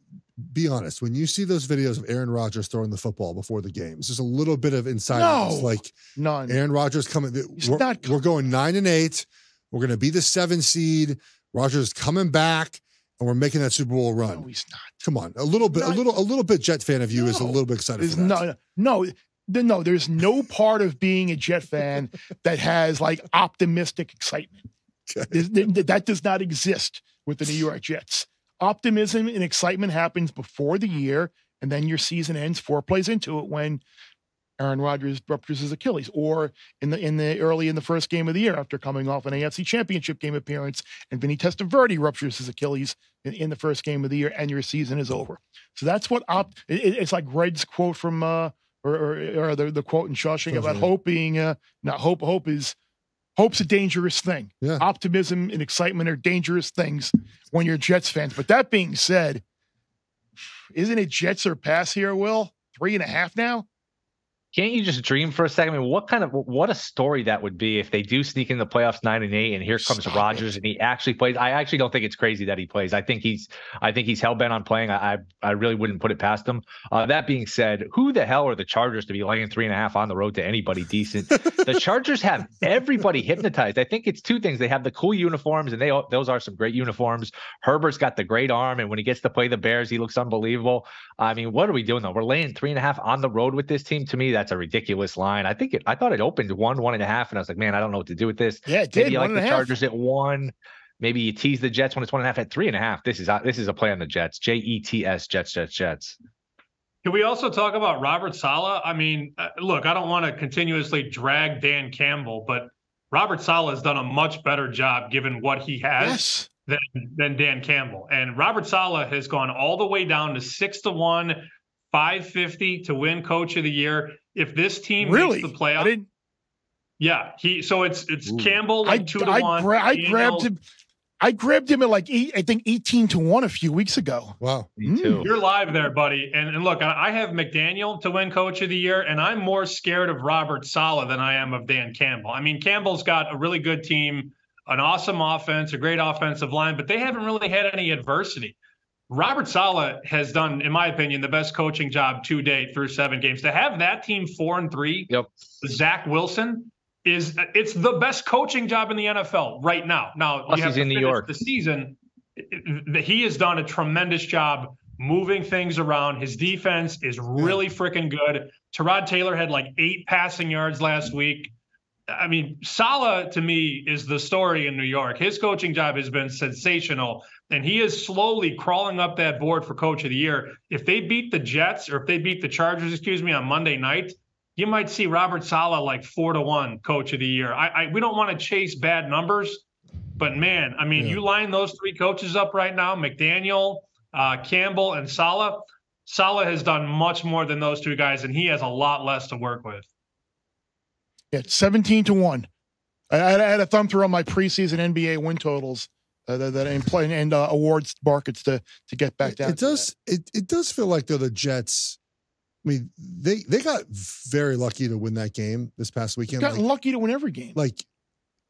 Speaker 2: be honest. When you see those videos of Aaron Rodgers throwing the football before the games, there's a little bit of inside. No, like
Speaker 1: none.
Speaker 2: Aaron Rodgers coming.
Speaker 1: He's we're, not
Speaker 2: we're going nine and eight. We're going to be the seven seed. Rodgers coming back and we're making that Super Bowl run.
Speaker 1: No, he's not.
Speaker 2: Come on, a little bit, not, a little, a little bit. Jet fan of you no, is a little bit excited. For
Speaker 1: that. No, no, no. There's no part of being a Jet fan that has like optimistic excitement. That does not exist with the New York Jets. Optimism and excitement happens before the year, and then your season ends four plays into it when Aaron Rodgers ruptures his Achilles, or in the in the early in the first game of the year after coming off an AFC Championship game appearance, and Vinny Testaverde ruptures his Achilles in, in, the first game of the year, and your season is over. So that's what op. It, it's like Red's quote from uh, or, or, or the the quote in Shawshank about hope being uh, not hope. Hope is hope's a dangerous thing.
Speaker 2: Yeah.
Speaker 1: Optimism and excitement are dangerous things when you're Jets fans. But that being said, isn't it Jets or pass here? Will three and a half now?
Speaker 4: Can't you just dream for a second? I mean, what kind of what a story that would be if they do sneak in the playoffs nine and eight, and here comes Stop Rodgers, and he actually plays. I actually don't think it's crazy that he plays. I think he's, I think he's hell bent on playing. I, I really wouldn't put it past him. Uh, that being said, who the hell are the Chargers to be laying three and a half on the road to anybody decent? the Chargers have everybody hypnotized. I think it's two things. They have the cool uniforms, and they those are some great uniforms. Herbert's got the great arm, and when he gets to play the Bears, he looks unbelievable. I mean, what are we doing though? We're laying three and a half on the road with this team. To me, that that's a ridiculous line. I think it. I thought it opened one, one and a half, and I was like, man, I don't know what to do with this.
Speaker 1: Yeah, it did.
Speaker 4: Maybe you like the
Speaker 1: a half.
Speaker 4: Chargers at one. Maybe you tease the Jets when it's one and a half at three and a half. This is uh, this is a play on the Jets. J E T S Jets Jets Jets.
Speaker 3: Can we also talk about Robert Saleh? I mean, uh, look, I don't want to continuously drag Dan Campbell, but Robert Saleh has done a much better job given what he has
Speaker 1: Yes.
Speaker 3: than, than Dan Campbell. And Robert Saleh has gone all the way down to six to one, 550 to win coach of the year. If this team
Speaker 1: Really?
Speaker 3: makes the
Speaker 1: I
Speaker 3: playoff, yeah, he so it's it's
Speaker 4: Ooh.
Speaker 3: Campbell
Speaker 1: I,
Speaker 3: two to
Speaker 1: I,
Speaker 3: one.
Speaker 1: gra- I grabbed him. I grabbed him at like eight, I think eighteen to one a few weeks ago.
Speaker 2: Wow.
Speaker 4: Me
Speaker 1: Mm.
Speaker 4: too.
Speaker 3: You're live there, buddy. And, and look, I I have McDaniel to win coach of the year, and I'm more scared of Robert Saleh than I am of Dan Campbell. I mean, Campbell's got a really good team, an awesome offense, a great offensive line, but they haven't really had any adversity. Robert Saleh has done, in my opinion, the best coaching job to date through seven games. To have that team four and three,
Speaker 4: Yep.
Speaker 3: Zach Wilson is it's the best coaching job in the NFL right now. Now
Speaker 4: Plus
Speaker 3: you have
Speaker 4: he's in New York.
Speaker 3: The season, he has done a tremendous job moving things around. His defense is really freaking good. Tyrod Taylor had like eight passing yards last mm-hmm. week. I mean, Saleh to me is the story in New York. His coaching job has been sensational, and he is slowly crawling up that board for coach of the year. If they beat the Jets or if they beat the Chargers, excuse me, on Monday night, you might see Robert Saleh like four to one coach of the year. I, I we don't want to chase bad numbers, but man, I mean,
Speaker 2: Yeah.
Speaker 3: you line those three coaches up right now: McDaniel, uh, Campbell, and Saleh. Saleh has done much more than those two guys, and he has a lot less to work with.
Speaker 1: Yeah, seventeen to one. I, I had a thumb through on my preseason NBA win totals uh, that, that and play and uh, awards markets to to get back down.
Speaker 2: it
Speaker 1: to
Speaker 2: does. It it does feel like though the Jets. I mean, they they got very lucky to win that game this past weekend.
Speaker 1: Got
Speaker 2: Like,
Speaker 1: lucky to win every game.
Speaker 2: like,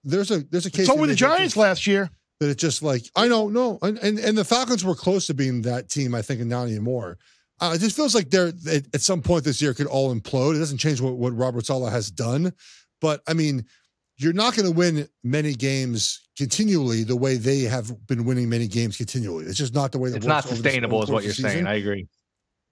Speaker 2: there's a there's a case.
Speaker 1: so were the Giants
Speaker 2: just-
Speaker 1: last year.
Speaker 2: that it just like I don't know no and, and and the Falcons were close to being that team I think and not anymore. Uh, it just feels like they're at, at some point this year could all implode. It doesn't change what what Robert Saleh has done, but I mean, you're not going to win many games continually the way they have been winning many games continually. It's just not the way that
Speaker 4: It's not sustainable, is what you're saying. I agree.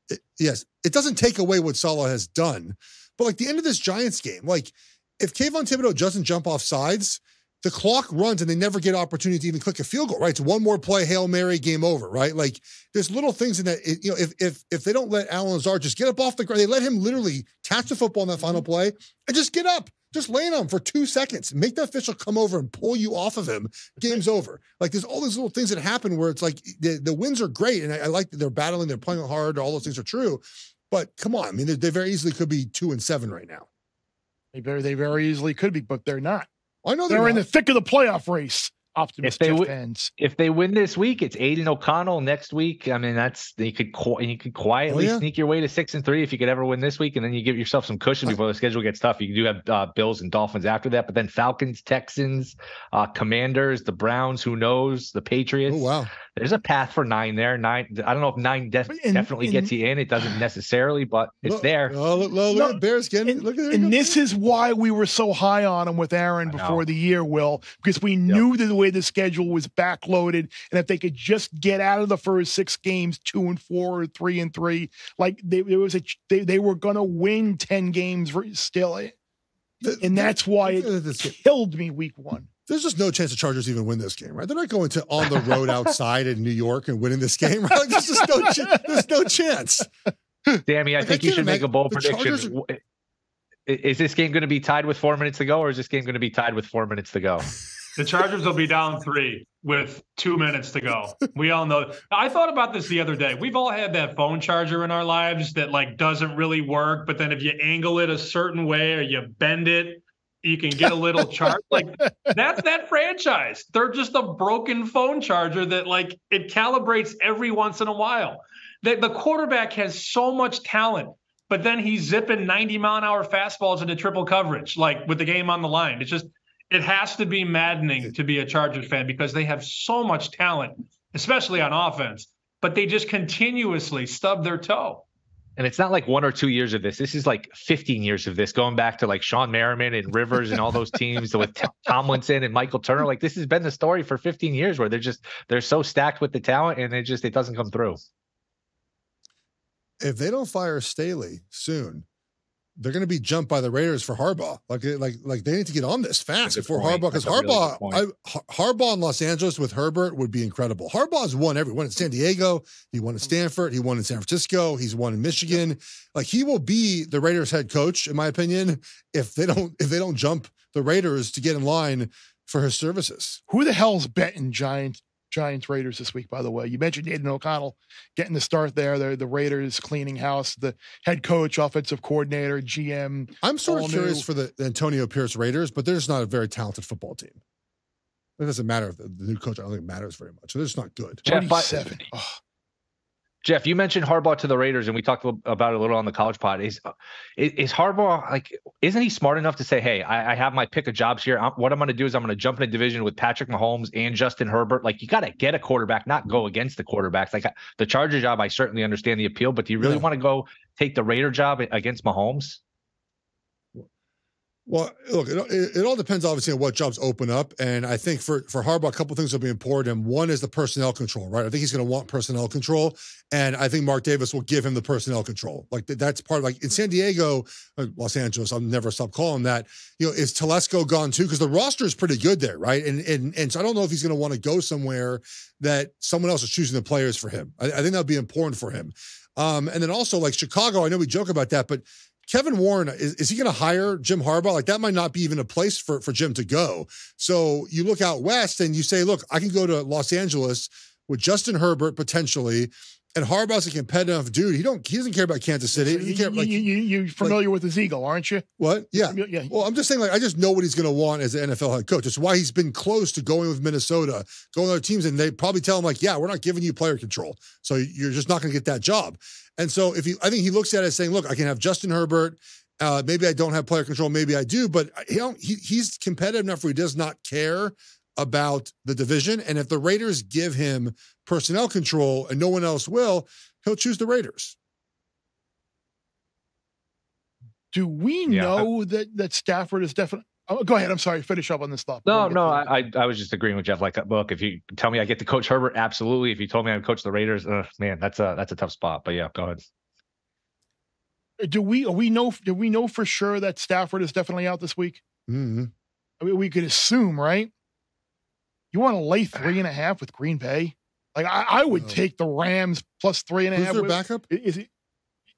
Speaker 2: it- yes, it doesn't take away what Saleh has done, but like the end of this Giants game, like if Kayvon Thibodeaux doesn't jump off sides, the clock runs and they never get opportunity to even click a field goal. Right, it's one more play, hail mary, game over. Right, like there's little things in that. it- you know, if if if they don't let Allen Lazard just get up off the ground, they let him literally catch the football in that final mm-hmm. play and just get up. Just land on him for two seconds. Make the official come over and pull you off of him. Game's over. Like there's all these little things that happen where it's like the, the wins are great, and I, I like that they're battling, they're playing hard. All those things are true, but come on, I mean, they, they very easily could be two and seven right now.
Speaker 1: They very they very easily could be, but they're not.
Speaker 2: I know
Speaker 1: They're in the thick of the playoff race. Optimistic
Speaker 4: they would-
Speaker 1: fans.
Speaker 4: If they win this week, it's Aidan O'Connell next week. I mean, that's you could qu- you could quietly
Speaker 2: Oh, yeah.
Speaker 4: sneak your way to six and three if you could ever win this week, and then you give yourself some cushion before the schedule gets tough. You do have uh, Bills and Dolphins after that, but then Falcons, Texans, uh, Commanders, the Browns. Who knows? The Patriots.
Speaker 2: Oh wow,
Speaker 4: There's a path for nine there. Nine. I don't know if nine def-
Speaker 1: in-
Speaker 4: definitely
Speaker 1: in-
Speaker 4: gets you in. It doesn't necessarily, but it's
Speaker 2: Look-
Speaker 4: there.
Speaker 2: Oh, look, look, look at Bears getting.
Speaker 1: And,
Speaker 2: look at
Speaker 1: and this is why we were so high on him with Aaron
Speaker 4: I
Speaker 1: before
Speaker 4: know.
Speaker 1: the year, Will, because we knew that the way the schedule was backloaded, and if they could just get out of the first six games, two and four, or three and three, like they, there was a, they, they were going to win ten games still, and that's why it killed me week one.
Speaker 2: there's just no chance the Chargers even win this game, right? They're not going to on the road outside in New York and winning this game, right? Like, there's just no, ch- there's no chance.
Speaker 4: Sammy, I
Speaker 2: Like, I
Speaker 4: think you should make a bold prediction.
Speaker 2: Chargers
Speaker 4: W- i- Is this game going to be tied with four minutes to go, or is this game going to be tied with four minutes to go?
Speaker 3: The Chargers will be down three with two minutes to go. We all know. I thought about this the other day. We've all had that phone charger in our lives that like doesn't really work, but then if you angle it a certain way or you bend it, you can get a little charge. Like that's that franchise. They're just a broken phone charger that like it calibrates every once in a while. The, the quarterback has so much talent, but then he's zipping 90 mile an hour fastballs into triple coverage, like with the game on the line. It's just it has to be maddening to be a Chargers fan because they have so much talent, especially on offense, but they just continuously stub their toe.
Speaker 4: And it's not like one or two years of this. This is like 15 years of this, going back to like Shawne Merriman and Rivers and all those teams with Tomlinson and Michael Turner. Like this has been the story for 15 years where they're just they're so stacked with the talent and it just it doesn't come through.
Speaker 2: If they don't fire Staley soon, they're going to be jumped by the Raiders for Harbaugh. Like, like, like they need to get on this fast
Speaker 4: Good
Speaker 2: before
Speaker 4: point.
Speaker 2: Harbaugh, because
Speaker 4: That's a really
Speaker 2: Harbaugh, I, Harbaugh in Los Angeles with Herbert would be incredible. Harbaugh's won every won in San Diego, he won in mm. Stanford, he won in San Francisco, he's won in Michigan. Like, he will be the Raiders head coach, in my opinion, if they don't if they don't jump the Raiders to get in line for his services.
Speaker 1: Who the hell's betting Giants Giants Raiders this week? By the way, you mentioned Aidan O'Connell getting the start there. The the Raiders cleaning house. The head coach, offensive coordinator, GM.
Speaker 2: I'm sort of curious
Speaker 1: new.
Speaker 2: for the, the Antonio Pierce Raiders, but they're just not a very talented football team. It doesn't matter if the, the new coach. I don't think it matters very much. So they're just not good.
Speaker 4: Geoff, but-
Speaker 1: Thirty-seven. Oh,
Speaker 4: Geoff, you mentioned Harbaugh to the Raiders, and we talked about it a little on the college pod. Is is, Harbaugh like? Isn't he smart enough to say, "Hey, I, I have my pick of jobs here. I'm, what I'm going to do is I'm going to jump in a division with Patrick Mahomes and Justin Herbert. Like, you got to get a quarterback, not go against the quarterbacks. Like the Charger job, I certainly understand the appeal, but do you really
Speaker 2: Yeah.
Speaker 4: want to go take the Raider job against Mahomes?
Speaker 2: Well, look, it, it, all depends obviously on what jobs open up, and I think for for Harbaugh, a couple things will be important. And one is the personnel control, right? I think he's going to want personnel control, and I think Mark Davis will give him the personnel control. Like that's part of like in San Diego, uh, Los Angeles. I'll never stop calling that. You know, is Telesco gone too? Because the roster is pretty good there, right? And and and so I don't know if he's going to want to go somewhere that someone else is choosing the players for him. I, I think that'll be important for him. Um, and then also like Chicago, I know we joke about that, but Kevin Warren, is, is he going to hire Jim Harbaugh? Like that might not be even a place for, for Jim to go. So you look out west and you say, look, I can go to Los Angeles with Justin Herbert potentially, and Harbaugh's a competitive enough dude. He don't he doesn't care about Kansas City. He
Speaker 1: you,
Speaker 2: care, like
Speaker 1: you, you, you familiar with his eagle, aren't you?
Speaker 2: what? Yeah.
Speaker 1: Yeah.
Speaker 2: Well, I'm just saying, like, I just know what he's going to want as an NFL head coach. It's why he's been close to going with Minnesota, going to other teams, and they probably tell him, like, yeah, we're not giving you player control, so you're just not going to get that job. And so, if he, I think he looks at it as saying, look, I can have Justin Herbert. Uh, maybe I don't have player control, maybe I do, but he don't, he, he's competitive enough where he does not care about the division. And if the Raiders give him personnel control and no one else will, he'll choose the Raiders.
Speaker 1: Do we
Speaker 4: Yeah.
Speaker 1: know that that Stafford is definitely? Oh, go ahead. I'm sorry. Finish up on this thought.
Speaker 4: No, no. I, I I was just agreeing with Geoff. Like, look, if you tell me I get to coach Herbert, absolutely. If you told me I'd coach the Raiders, uh, man, that's a that's a tough spot. But yeah, go ahead.
Speaker 1: do we we know do we know for sure that Stafford is definitely out this week?
Speaker 2: hmm
Speaker 1: I mean, we could assume, right? You want to lay ah. three and a half with Green Bay? Like I, I would
Speaker 2: No.
Speaker 1: take the Rams plus three and a
Speaker 2: Who's
Speaker 1: half.
Speaker 2: their
Speaker 1: with-
Speaker 2: backup?
Speaker 1: Is it?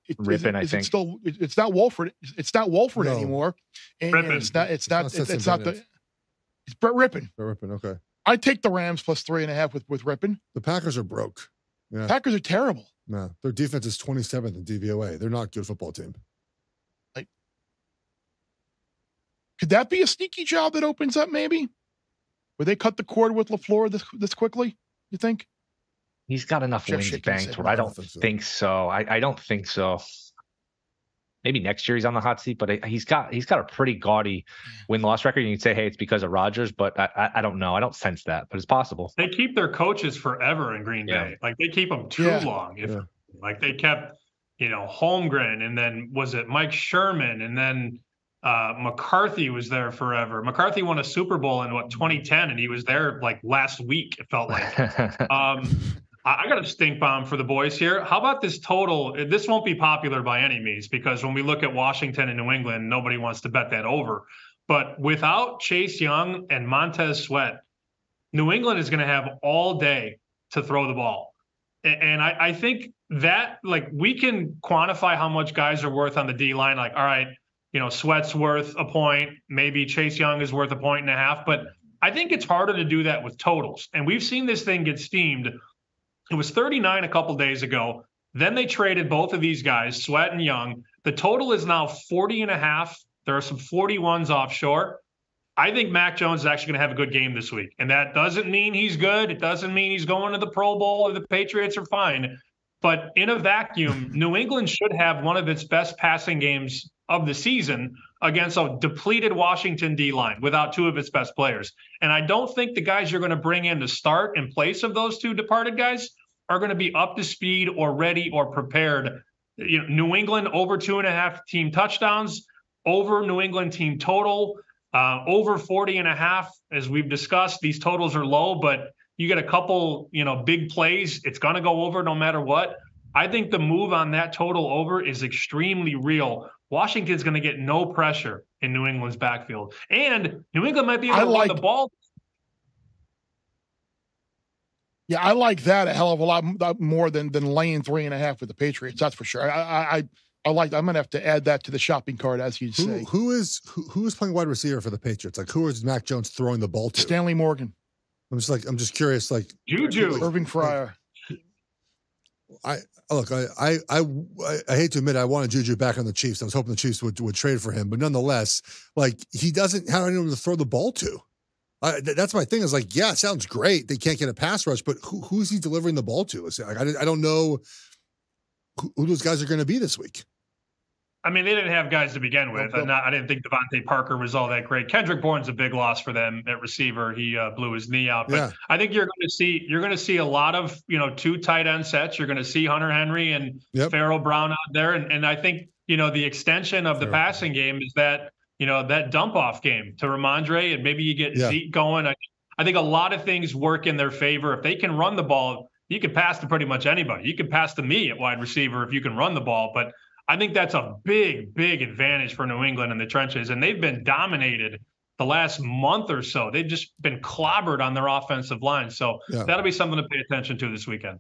Speaker 1: it- is
Speaker 4: Rypien,
Speaker 1: it-
Speaker 4: I
Speaker 1: is it still, it- it's not Wolford. It's not Wolford
Speaker 2: No.
Speaker 1: anymore. And, and it's not. It's
Speaker 2: It's
Speaker 1: not.
Speaker 2: not
Speaker 1: It's, it's not the. It's Brett Rypien.
Speaker 2: Rypien, okay.
Speaker 1: I take the Rams plus three and a half with with Rypien.
Speaker 2: The Packers are broke. Yeah.
Speaker 1: Packers are terrible.
Speaker 2: No, their defense is 27th in DVOA. They're not a good football team.
Speaker 1: Like, Could that be a sneaky job that opens up? Maybe. Would they cut the cord with Lafleur this this quickly? You think?
Speaker 4: He's got enough
Speaker 1: Jeff
Speaker 4: wins
Speaker 1: Shitkin
Speaker 4: banked where I don't think so. I, I don't think so. Maybe next year he's on the hot seat, but he's got he's got a pretty gaudy win loss record. You can say, hey, it's because of Rodgers, but I, I I don't know. I don't sense that, but it's possible.
Speaker 3: They keep their coaches forever in Green
Speaker 4: Yeah.
Speaker 3: Bay. Like they keep them too
Speaker 1: Yeah.
Speaker 3: long. If
Speaker 2: Yeah.
Speaker 3: like they kept, you know, Holmgren and then was it Mike Sherman and then uh, McCarthy was there forever. McCarthy won a Super Bowl in what 2010 and he was there like last week. It felt like. Um, I, I got a stink bomb for the boys here. How about this total? This won't be popular by any means because when we look at Washington and New England, nobody wants to bet that over. But without Chase Young and Montez Sweat, New England is going to have all day to throw the ball. And I, I think that, like, we can quantify how much guys are worth on the D line. Like, all right, you know, Sweat's worth a point. Maybe Chase Young is worth a point and a half. But I think it's harder to do that with totals. And we've seen this thing get steamed. It was 39 a couple days ago. Then they traded both of these guys, Sweat and Young. The total is now 40 and a half. There are some 41s offshore. I think Mac Jones is actually going to have a good game this week. And that doesn't mean he's good. It doesn't mean he's going to the Pro Bowl or the Patriots are fine. But in a vacuum, New England should have one of its best passing games of the season against a depleted Washington D line without two of its best players. And I don't think the guys you're going to bring in to start in place of those two departed guys are going to be up to speed or ready or prepared. You know, New England over two and a half team touchdowns, over New England team total, uh, over 40 and a half. As we've discussed, these totals are low, but you get a couple, you know, big plays. It's going to go over no matter what. I think the move on that total over is extremely real. Washington's going to get no pressure in New England's backfield, and New England might be able to like, run the ball.
Speaker 1: Yeah, I like that a hell of a lot uh, more than than laying three and a half with the Patriots. That's for sure. I I I like. I'm gonna have to add that to the shopping cart, as you say.
Speaker 2: Who is who, who is playing wide receiver for the Patriots? Like who is Mac Jones throwing the ball to?
Speaker 1: Stanley Morgan.
Speaker 2: I'm just like I'm just curious. Like
Speaker 3: Juju,
Speaker 1: Irving Fryar.
Speaker 2: I look. I, I I I hate to admit I wanted Juju back on the Chiefs. I was hoping the Chiefs would would trade for him, but nonetheless, like he doesn't have anyone to throw the ball to. Th- that's my thing. Is like, yeah, sounds great. They can't get a pass rush, but who, who's he delivering the ball to? Like, I, I don't know who, who those guys are going to be this week.
Speaker 3: I mean, they didn't have guys to begin with. Nope, Not, I didn't think DeVante Parker was all that great. Kendrick Bourne's a big loss for them at receiver. He uh, blew his knee out. But yeah. I think you're going to see you're going to see a lot of you know two tight end sets. You're going to see Hunter Henry and yep. Pharaoh Brown out there, and and I think you know the extension of the Pharaoh. passing game is that you know that dump off game to Rhamondre, and maybe you get yeah. Zeke going. I, I think a lot of things work in their favor if they can run the ball. You can pass to pretty much anybody. You can pass to me at wide receiver if you can run the ball, but I think that's a big, big advantage for New England in the trenches. And they've been dominated the last month or so. They've just been clobbered on their offensive line. So yeah. that'll be something to pay attention to this weekend.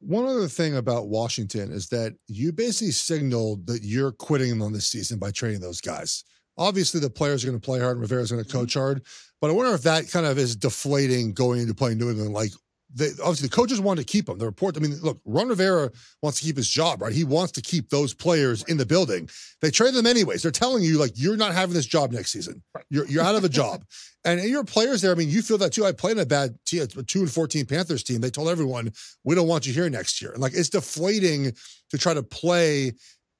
Speaker 2: One other thing about Washington is that you basically signaled that you're quitting them on this season by trading those guys. Obviously, the players are going to play hard and Rivera's going to coach mm-hmm. hard, but I wonder if that kind of is deflating going into playing New England. Like, they, obviously the coaches want to keep him. The report, I mean, look, Ron Rivera wants to keep his job, right? He wants to keep those players in the building. They trade them anyways. They're telling you like you're not having this job next season. You're you're out of a job, and your players there. I mean, you feel that too. I played in a bad team, two and fourteen Panthers team. They told everyone we don't want you here next year, and like it's deflating to try to play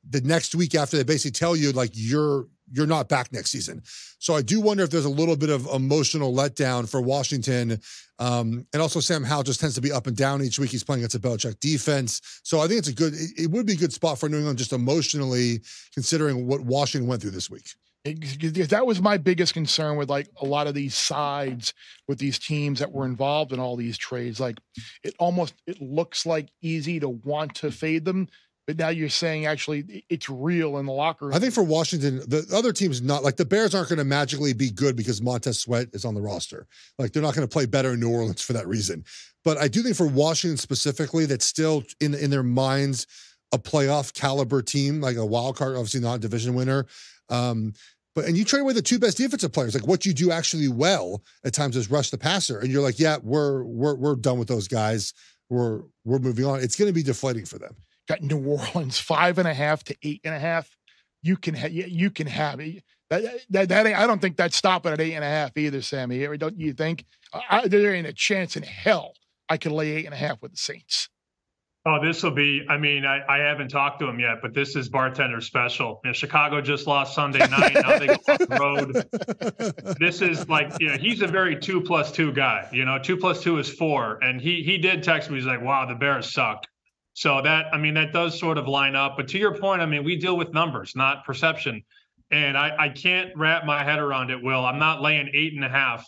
Speaker 2: the next week after they basically tell you like you're you're not back next season. So I do wonder if there's a little bit of emotional letdown for Washington. Um, and also Sam Howell just tends to be up and down each week. He's playing against a Belichick defense. So I think it's a good, it, it would be a good spot for New England just emotionally considering what Washington went through this week.
Speaker 1: that was my biggest concern with like a lot of these sides with these teams that were involved in all these trades like it almost it looks like easy to want to fade them but now you're saying actually it's real in the locker room.
Speaker 2: I think for Washington, the other teams not like the Bears aren't going to magically be good because Montez Sweat is on the roster. Like they're not going to play better in New Orleans for that reason. But I do think for Washington specifically, that's still in in their minds a playoff caliber team, like a wild card, obviously not a division winner. Um, but and you trade away the two best defensive players. Like what you do actually well at times is rush the passer, and you're like, yeah, we're we're we're done with those guys. We're we're moving on. It's going to be deflating for them
Speaker 1: got New Orleans five and a half to eight and a half. You can ha- you can have it. That, that, that I don't think that's stopping at eight and a half either, Sammy. Don't you think? I, there ain't a chance in hell I could lay eight and a half with the Saints.
Speaker 3: Oh, this will be. I mean, I, I haven't talked to him yet, but this is bartender special. You know, Chicago just lost Sunday night. now they go off the road. This is like, you know, he's a very two plus two guy. You know, two plus two is four, and he he did text me. He's like, "Wow, the Bears suck." So that, I mean, that does sort of line up. But to your point, I mean, we deal with numbers, not perception. And I, I can't wrap my head around it, Will. I'm not laying eight and a half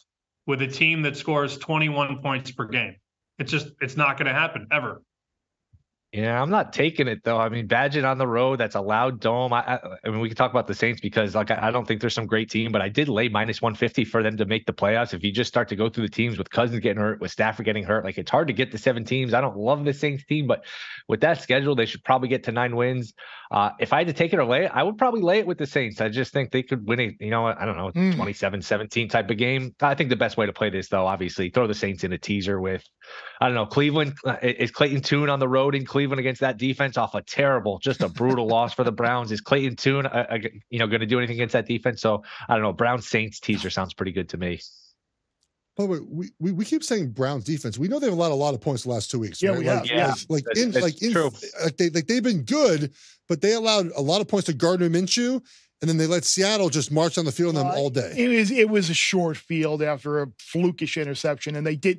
Speaker 3: with a team that scores 21 points per game. It's just, it's not going to happen ever.
Speaker 4: Yeah, I'm not taking it though. I mean, Bagent on the road, that's a loud dome. I, I, I mean, we can talk about the Saints because, like, I, I, don't think there's some great team, but I did lay minus 150 for them to make the playoffs. If you just start to go through the teams with Cousins getting hurt, with Stafford getting hurt, like it's hard to get to seven teams. I don't love the Saints team, but with that schedule, they should probably get to nine wins. Uh, if I had to take it or lay it, I would probably lay it with the Saints. I just think they could win it. You know, I don't know, mm. 27 17 type of game. I think the best way to play this, though, obviously, throw the Saints in a teaser with, I don't know, Cleveland. Uh, is Clayton Tune on the road in Cleveland against that defense off a terrible, just a brutal loss for the Browns? Is Clayton Tune, uh, uh you know, going to do anything against that defense? So I don't know. Brown Saints teaser sounds pretty good to me.
Speaker 2: By the way, we, we, we keep saying Browns defense. We know they've allowed a lot of points the last two weeks.
Speaker 1: Yeah,
Speaker 2: right?
Speaker 1: we like,
Speaker 2: have. Yeah, like, like in like in like they like they've been good, but they allowed a lot of points to Gardner Minshew, and then they let Seattle just march on the field on them uh, all day.
Speaker 1: It was it was a short field after a flukish interception, and they did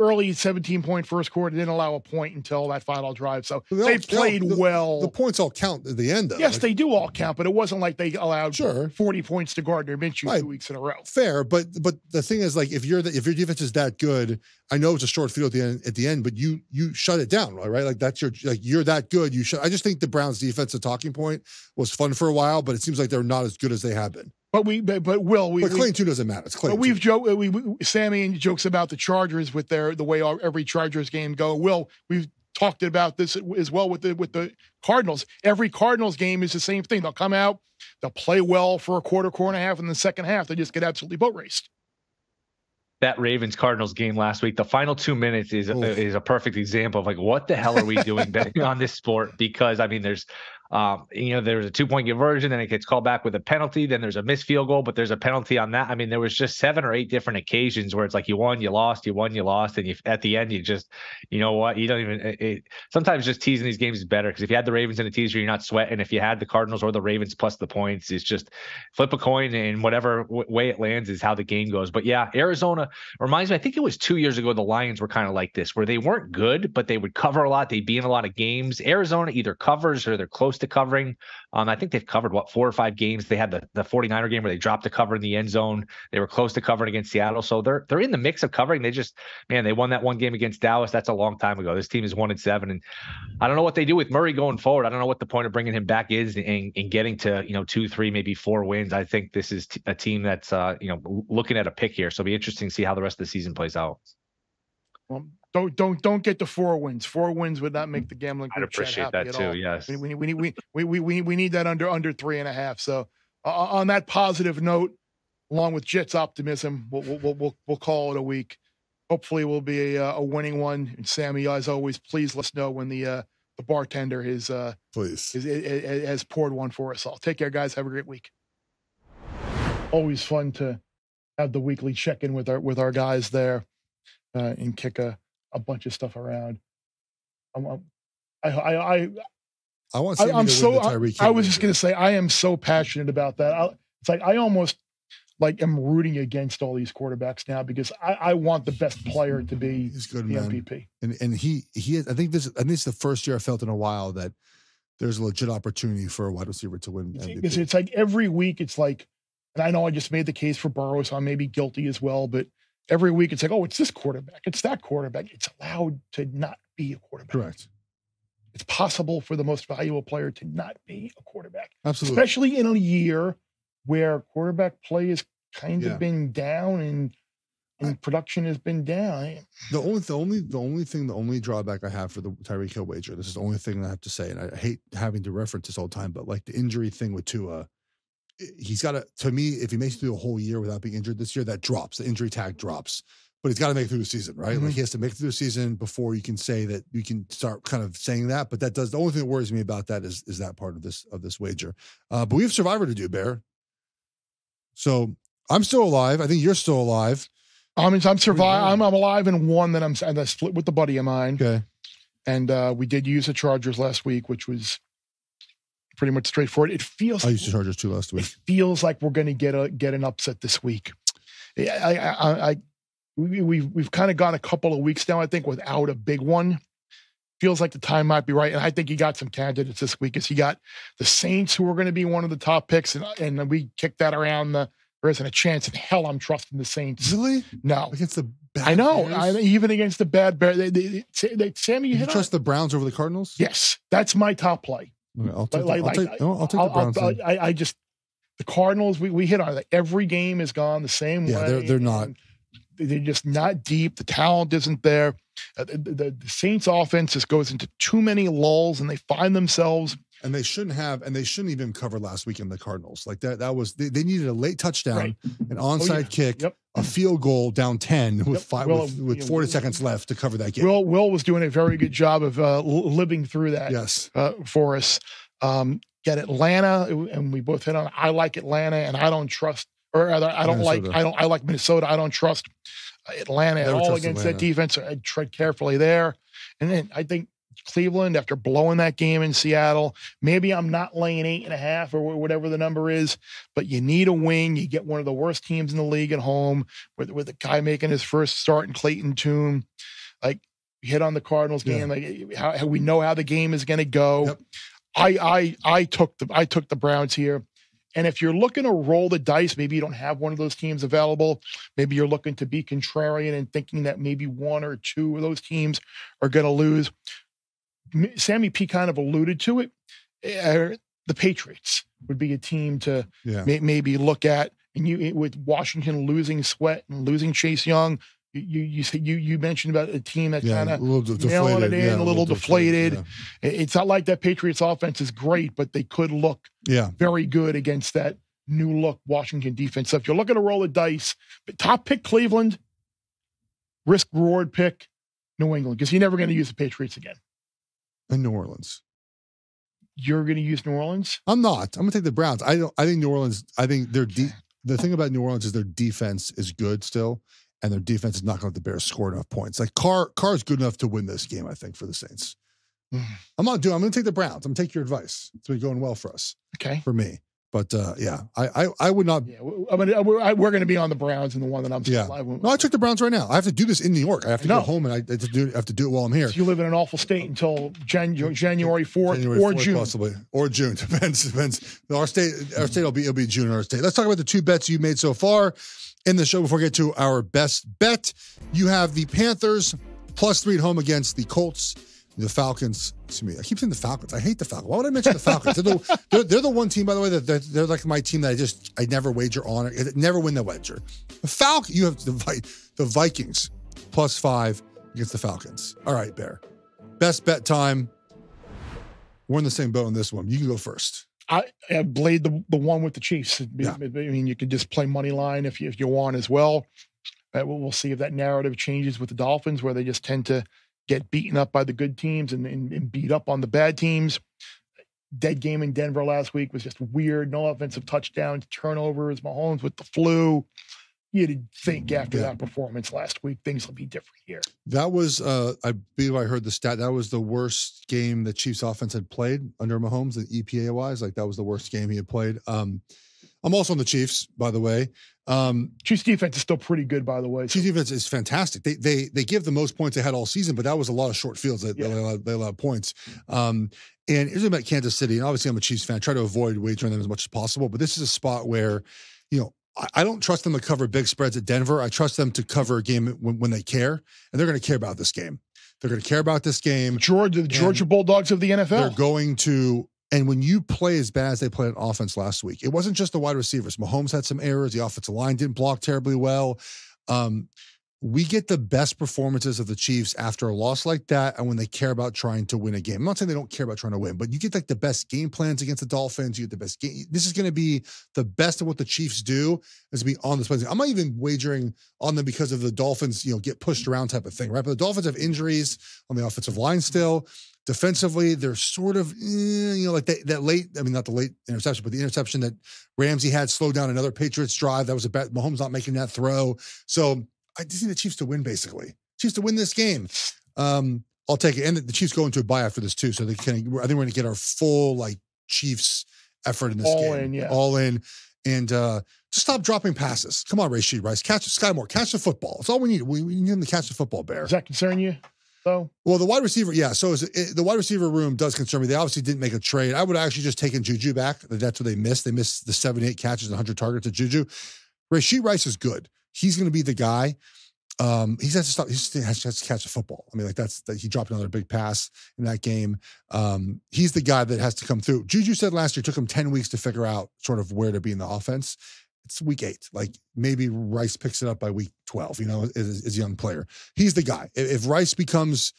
Speaker 1: early 17 point first quarter, didn't allow a point until that final drive. So
Speaker 2: They
Speaker 1: they,
Speaker 2: all- they all-
Speaker 1: played
Speaker 2: the-
Speaker 1: well.
Speaker 2: The points all count at the end, though.
Speaker 1: yes,
Speaker 2: Like,
Speaker 1: they do all count, but it wasn't like they allowed
Speaker 2: Sure.
Speaker 1: 40 points to Gardner Minshew
Speaker 2: Right.
Speaker 1: two weeks in a row.
Speaker 2: fair, but but the thing is, like, if you're the, if your defense is that good, I know it's a short field at the end. At the end, but you you shut it down, right? Like that's your like you're that good. You should. I just think the Browns' defensive talking point was fun for a while, but it seems like they're not as good as they have been.
Speaker 1: But we, but, but Will, we,
Speaker 2: But
Speaker 1: we-
Speaker 2: Clayton Tune doesn't matter. It's
Speaker 1: but
Speaker 2: Clayton.
Speaker 1: we've joked, uh, we, we, Sammy jokes about the Chargers with their, the way our, every Chargers game go. Will, we've talked about this as well with the, with the Cardinals. Every Cardinals game is the same thing. They'll come out, they'll play well for a quarter, quarter and a half, and the second half, they just get absolutely boat raced.
Speaker 4: that Ravens Cardinals game last week, the final two minutes is
Speaker 2: Oof.
Speaker 4: is a perfect example of like what the hell are we doing betting on this sport? Because I mean, there's um, you know, there's a two point conversion, then it gets called back with a penalty, then there's a missed field goal, but there's a penalty on that. I mean, there was just seven or eight different occasions where it's like you won, you lost, you won, you lost, and you at the end you just, you know what, you don't even. It, it, sometimes just teasing these games is better because if you had the Ravens in a teaser, you're not sweating. If you had the Cardinals or the Ravens plus the points, it's just flip a coin and whatever w- way it lands is how the game goes. But yeah, Arizona reminds me. I think it was two years ago. The Lions were kind of like this, where they weren't good, but they would cover a lot. They'd be in a lot of games. Arizona either covers or they're close to covering. Um, I think they've covered what four or five games. They had the the 49er game where they dropped the cover in the end zone. They were close to covering against Seattle, so they're they're in the mix of covering. They just man, they won that one game against Dallas. That's a long time ago. This team is one and seven, and I don't know what they do with Murray going forward. I don't know what the point of bringing him back is in, in getting to you know two, three, maybe four wins. I think this is t- a team that's uh, you know looking at a pick here, so it'll be interesting to see how the rest of the season plays out.
Speaker 1: Well, don't don't don't get the four wins. Four wins would not make the gambling.
Speaker 4: I'd appreciate that
Speaker 1: at
Speaker 4: too.
Speaker 1: all.
Speaker 4: Yes.
Speaker 1: We, we, we, need- we, we, we, we, we need that under under three and a half. So uh, on that positive note, along with Jets optimism, we'll we'll we'll, we'll, call it a week. Hopefully, we'll be a, uh, a winning one. And Sammy, as always, please let us know when the uh, the bartender is, uh,
Speaker 2: please.
Speaker 1: is, is has poured one for us all. Take care, guys. Have a great week. Always fun to have the weekly check in with our with our guys there uh, and kick a, a bunch of stuff around. I'm, I'm- I, I, I,
Speaker 2: I want.
Speaker 1: I,
Speaker 2: Sammy
Speaker 1: I'm
Speaker 2: to
Speaker 1: so. I, I was just gonna say I am so passionate about that. I, it's like I almost like am rooting against all these quarterbacks now because I, I want the best player to be
Speaker 2: He's good,
Speaker 1: the
Speaker 2: man.
Speaker 1: MVP.
Speaker 2: and and he he is, I think this I think it's the first year I felt in a while that there's a legit opportunity for a wide receiver to win MVP.
Speaker 1: it's, it's like every week it's like, and I know I just made the case for Burrow, so I may be guilty as well, but every week it's like, oh, it's this quarterback, it's that quarterback. It's allowed to not be a quarterback.
Speaker 2: Correct.
Speaker 1: It's possible for the most valuable player to not be a quarterback,
Speaker 2: Absolutely.
Speaker 1: especially in a year where quarterback play has kind
Speaker 2: Yeah.
Speaker 1: of been down and and production has been down.
Speaker 2: The only the only the only thing the only drawback I have for the Tyreek Hill wager. This is the only thing I have to say, and I hate having to reference this all the time, but like the injury thing with Tua, he's got to. To me, if he makes it through a whole year without being injured this year, that drops. The injury tag drops. But he's got to make it through the season, right? Like
Speaker 1: Mhm.
Speaker 2: he has to make it through the season before you can say that you can start kind of saying that. But that does the only thing that worries me about that is is that part of this of this wager. Uh, but we have Survivor to do, Bear. So I'm still alive. I think you're still alive.
Speaker 1: I mean, I'm survive. I'm, I'm alive in one that I'm and I split with the buddy of mine.
Speaker 2: Okay.
Speaker 1: and uh, we did use the Chargers last week, which was pretty much straightforward. It feels
Speaker 2: I used the Chargers too last week.
Speaker 1: it feels like we're going to get a get an upset this week. Yeah, I, I, I, we, we've we've kind of gone a couple of weeks now, I think, without a big one. Feels like the time might be right, and I think he got some candidates this week. Is he got the Saints, who are going to be one of the top picks, and and we kicked that around. The there isn't a chance in hell I'm trusting the Saints.
Speaker 2: Really?
Speaker 1: No,
Speaker 2: Against the bad
Speaker 1: I know. I, even against the bad bear, they, they, they, Sammy, you
Speaker 2: you
Speaker 1: hit on
Speaker 2: trust the Browns over the Cardinals?
Speaker 1: Yes, that's my top play.
Speaker 2: Okay, I'll take,
Speaker 1: Like,
Speaker 2: the, I'll
Speaker 1: like,
Speaker 2: take, no, I'll take
Speaker 1: I'll-
Speaker 2: the Browns.
Speaker 1: I'll-
Speaker 2: then.
Speaker 1: I, I just the Cardinals. We, we hit on it. Every game has gone the same
Speaker 2: Yeah,
Speaker 1: way.
Speaker 2: they're- they're not.
Speaker 1: They're just not deep. The talent isn't there. Uh, The, the, the Saints' offense just goes into too many lulls, and they find themselves.
Speaker 2: and they shouldn't have, and they shouldn't even cover last week in the Cardinals. Like that, that was they, they needed a late touchdown,
Speaker 1: Right.
Speaker 2: an onside
Speaker 1: Oh, yeah.
Speaker 2: kick,
Speaker 1: Yep.
Speaker 2: A field goal down ten with
Speaker 1: Yep.
Speaker 2: five
Speaker 1: Well,
Speaker 2: with, with forty
Speaker 1: Will-
Speaker 2: seconds left to cover that game.
Speaker 1: Will Will was doing a very good job of uh, living through that
Speaker 2: yes,
Speaker 1: uh, for us. Um, get Atlanta, and we both hit on. I like Atlanta, and I don't trust, or rather, I don't like. I don't. I like Minnesota. I don't trust Atlanta at
Speaker 2: Never
Speaker 1: all against
Speaker 2: Atlanta.
Speaker 1: that defense. I tread carefully there, and then I think Cleveland after blowing that game in Seattle. Maybe I'm not laying eight and a half or whatever the number is, but you need a win. You get one of the worst teams in the league at home with, with a guy making his first start in Clayton Tune. Like hit on the Cardinals game. Yeah. Like how, how, we know how the game is going to go. Yep. I I I took the I took the Browns here. And if you're looking to roll the dice, maybe you don't have one of those teams available. Maybe you're looking to be contrarian and thinking that maybe one or two of those teams are going to lose. Sammy P kind of alluded to it. Uh, the Patriots would be a team to yeah. may, maybe look at. And you with Washington losing Sweat and losing Chase Young, you you you you mentioned about a team that yeah, kind of nailing it in, yeah, a, little, little deflated. deflated. It's not like that Patriots offense is great, but they could look
Speaker 2: yeah
Speaker 1: very good against that new look Washington defense. So if you're looking to roll a dice, top pick Cleveland, risk reward pick New England because you're never going to use the Patriots again.
Speaker 2: And New Orleans.
Speaker 1: You're going to use New Orleans?
Speaker 2: I'm not. I'm going to take the Browns. I don't. I think New Orleans. I think they're deep. The thing about New Orleans is their defense is good still and their defense is not going to let the Bears score enough points. Like Carr, Carr is good enough to win this game, I think, for the Saints. Mm. I'm not doing. I'm going to take the Browns. I'm going to take your advice. It's been going well for us.
Speaker 1: Okay,
Speaker 2: for me. But uh, yeah, I, I I would not.
Speaker 1: Yeah, I mean, we're, we're going to be on the Browns and the one that I'm.
Speaker 2: Yeah. I no, I took the Browns right now. I have to do this in New York. I have to go home and I have to do I have to do it while I'm here.
Speaker 1: So you live in an awful state until January January fourth or 4th, June,
Speaker 2: possibly, or June depends depends. Our state our state will be it'll be June our state. Let's talk about the two bets you made so far in the show before we get to our best bet. You have the Panthers plus three at home against the Colts. The Falcons, to me, I keep saying the Falcons. I hate the Falcons. Why would I mention the Falcons? they're, the, they're, they're, the one team, by the way, that they're, they're, like my team that I just I never wager on. I never win the wager. The Falcon, you have the the Vikings plus five against the Falcons. All right, Bear. Best bet time. We're in the same boat on this one. You can go first.
Speaker 1: I, I played the the one with the Chiefs. Yeah. I mean, you can just play money line if you if you want as well. Uh, we'll see if that narrative changes with the Dolphins, where they just tend to get beaten up by the good teams and, and, and beat up on the bad teams. Dead game in Denver last week was just weird. No offensive touchdowns, turnovers. Mahomes with the flu you'd think after yeah. that performance last week things will be different here.
Speaker 2: That was, uh, I believe I heard the stat. That was the worst game the Chiefs offense had played under Mahomes, the EPA wise. Like that was the worst game he had played. Um, I'm also on the Chiefs, by the way. Um,
Speaker 1: Chiefs defense is still pretty good, by the way.
Speaker 2: Chiefs defense is fantastic. They they they give the most points they had all season, but that was a lot of short fields that yeah. they, allowed, they allowed points. Um, and it's about Kansas City, and obviously I'm a Chiefs fan. I try to avoid wagering them as much as possible, but this is a spot where, you know, I don't trust them to cover big spreads at Denver. I trust them to cover a game when, when they care, and they're going to care about this game. They're going to care about this game.
Speaker 1: Georgia, the Georgia Bulldogs of the NFL.
Speaker 2: They're going to, and when you play as bad as they played on offense last week, it wasn't just the wide receivers. Mahomes had some errors. The offensive line didn't block terribly well. Um, we get the best performances of the Chiefs after a loss like that and when they care about trying to win a game. I'm not saying they don't care about trying to win, but you get like the best game plans against the Dolphins. You get the best game. This is going to be the best of what the Chiefs do is be on this play. I'm not even wagering on them because of the Dolphins, you know, get pushed around type of thing, right? But the Dolphins have injuries on the offensive line still. Defensively, they're sort of, eh, you know, like that, that late, I mean, not the late interception, but the interception that Ramsey had slowed down another Patriots drive. That was a bet. Mahomes not making that throw. So I just need the Chiefs to win, basically. Chiefs to win this game. Um, I'll take it. And the Chiefs go into a bye after this too, so they can. I think we're going to get our full like Chiefs effort in this
Speaker 1: All
Speaker 2: game.
Speaker 1: In, yeah.
Speaker 2: All in, and uh, just stop dropping passes. Come on, Rashee Rice, catch Skyy Moore, catch the football. That's all we need. We, we need him to catch the football. Bear.
Speaker 1: Does that concern you? Though?
Speaker 2: Well, the wide receiver, yeah. So it, the wide receiver room does concern me. They obviously didn't make a trade. I would actually just taken Juju back. That's what they missed. They missed the 78 catches and 100 targets of Juju. Rashee Rice is good. He's going to be the guy. Um, he has to stop. He has to, has to catch a football. I mean, like that's that he dropped another big pass in that game. Um, he's the guy that has to come through. Juju said last year took him ten weeks to figure out sort of where to be in the offense. It's week eight. Like maybe Rice picks it up by week twelve. You know, as, as a young player, he's the guy. If, if Rice becomes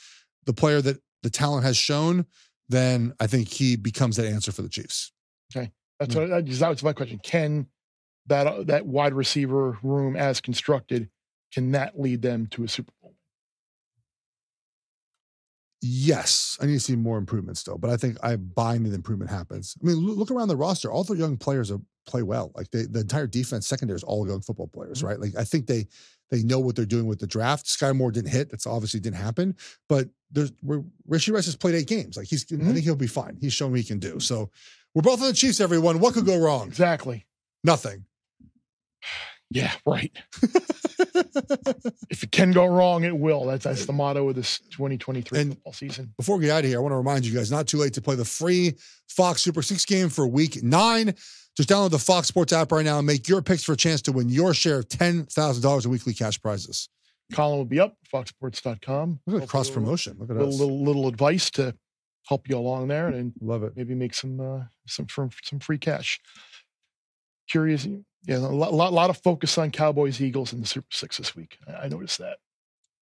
Speaker 2: the player that the talent has shown, then I think he becomes that answer for the Chiefs.
Speaker 1: Okay, that's yeah. what that was my question. Can that uh, that wide receiver room as constructed can that lead them to a Super Bowl?
Speaker 2: Yes, I need to see more improvement still, but I think I buying the improvement happens. I mean, look around the roster; all the young players are play well. Like they, the entire defense secondary is all young football players, right? Like I think they they know what they're doing with the draft. Skyy Moore didn't hit. That's obviously didn't happen. But there's we're, Rice has played eight games. Like he's I
Speaker 1: Mhm.
Speaker 2: think he'll be fine. He's shown what he can do. So we're both on the Chiefs, everyone. What could go wrong?
Speaker 1: Exactly.
Speaker 2: Nothing.
Speaker 1: Yeah, right. if it can go wrong, it will. That's that's the motto of this 2023
Speaker 2: And-
Speaker 1: football season.
Speaker 2: Before we get out of here, I want to remind you guys not too late to play the free Fox Super Six game for week nine. Just download the Fox Sports app right now and make your picks for a chance to win your share of $10,000 in weekly cash prizes.
Speaker 1: Colin will be up, foxsports.com.
Speaker 2: Look at cross promotion. Look at
Speaker 1: Little,
Speaker 2: us.
Speaker 1: little, little advice to help you along there and
Speaker 2: Love it.
Speaker 1: maybe make some uh, some from some free cash. Curious, yeah, a lot, lot, lot of focus on Cowboys Eagles in the Super Six this week. I, noticed that.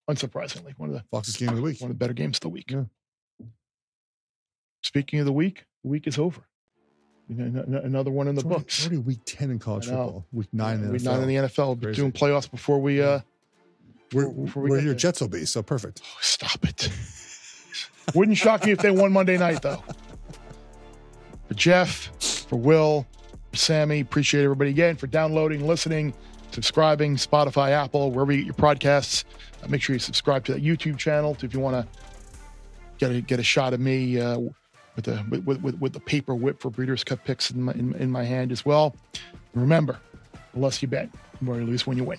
Speaker 1: Unsurprisingly, one of the
Speaker 2: Fox's game of the week.
Speaker 1: one of the better games of the week.
Speaker 2: Yeah.
Speaker 1: Speaking of the week, the week is over. You know, another one in the
Speaker 2: It's already,
Speaker 1: books.
Speaker 2: already week 10 in college football. Week nine in the
Speaker 1: week
Speaker 2: NFL.
Speaker 1: nine in the NFL.
Speaker 2: Crazy.
Speaker 1: Doing playoffs before we uh
Speaker 2: Where,
Speaker 1: before we
Speaker 2: where your
Speaker 1: there.
Speaker 2: Jets will be. So perfect.
Speaker 1: Oh, stop it. Wouldn't shock me if they won Monday night, though. For Geoff, for Will, Sammy, appreciate everybody again for downloading, listening, subscribing, Spotify, Apple, wherever you get your podcasts. Uh, make sure you subscribe to that YouTube channel if you want to get a get a shot of me uh, with the with, with, with the paper whip for Breeders' Cup picks in my, in, in my hand as well. And remember, the less you bet, the more you lose when you win.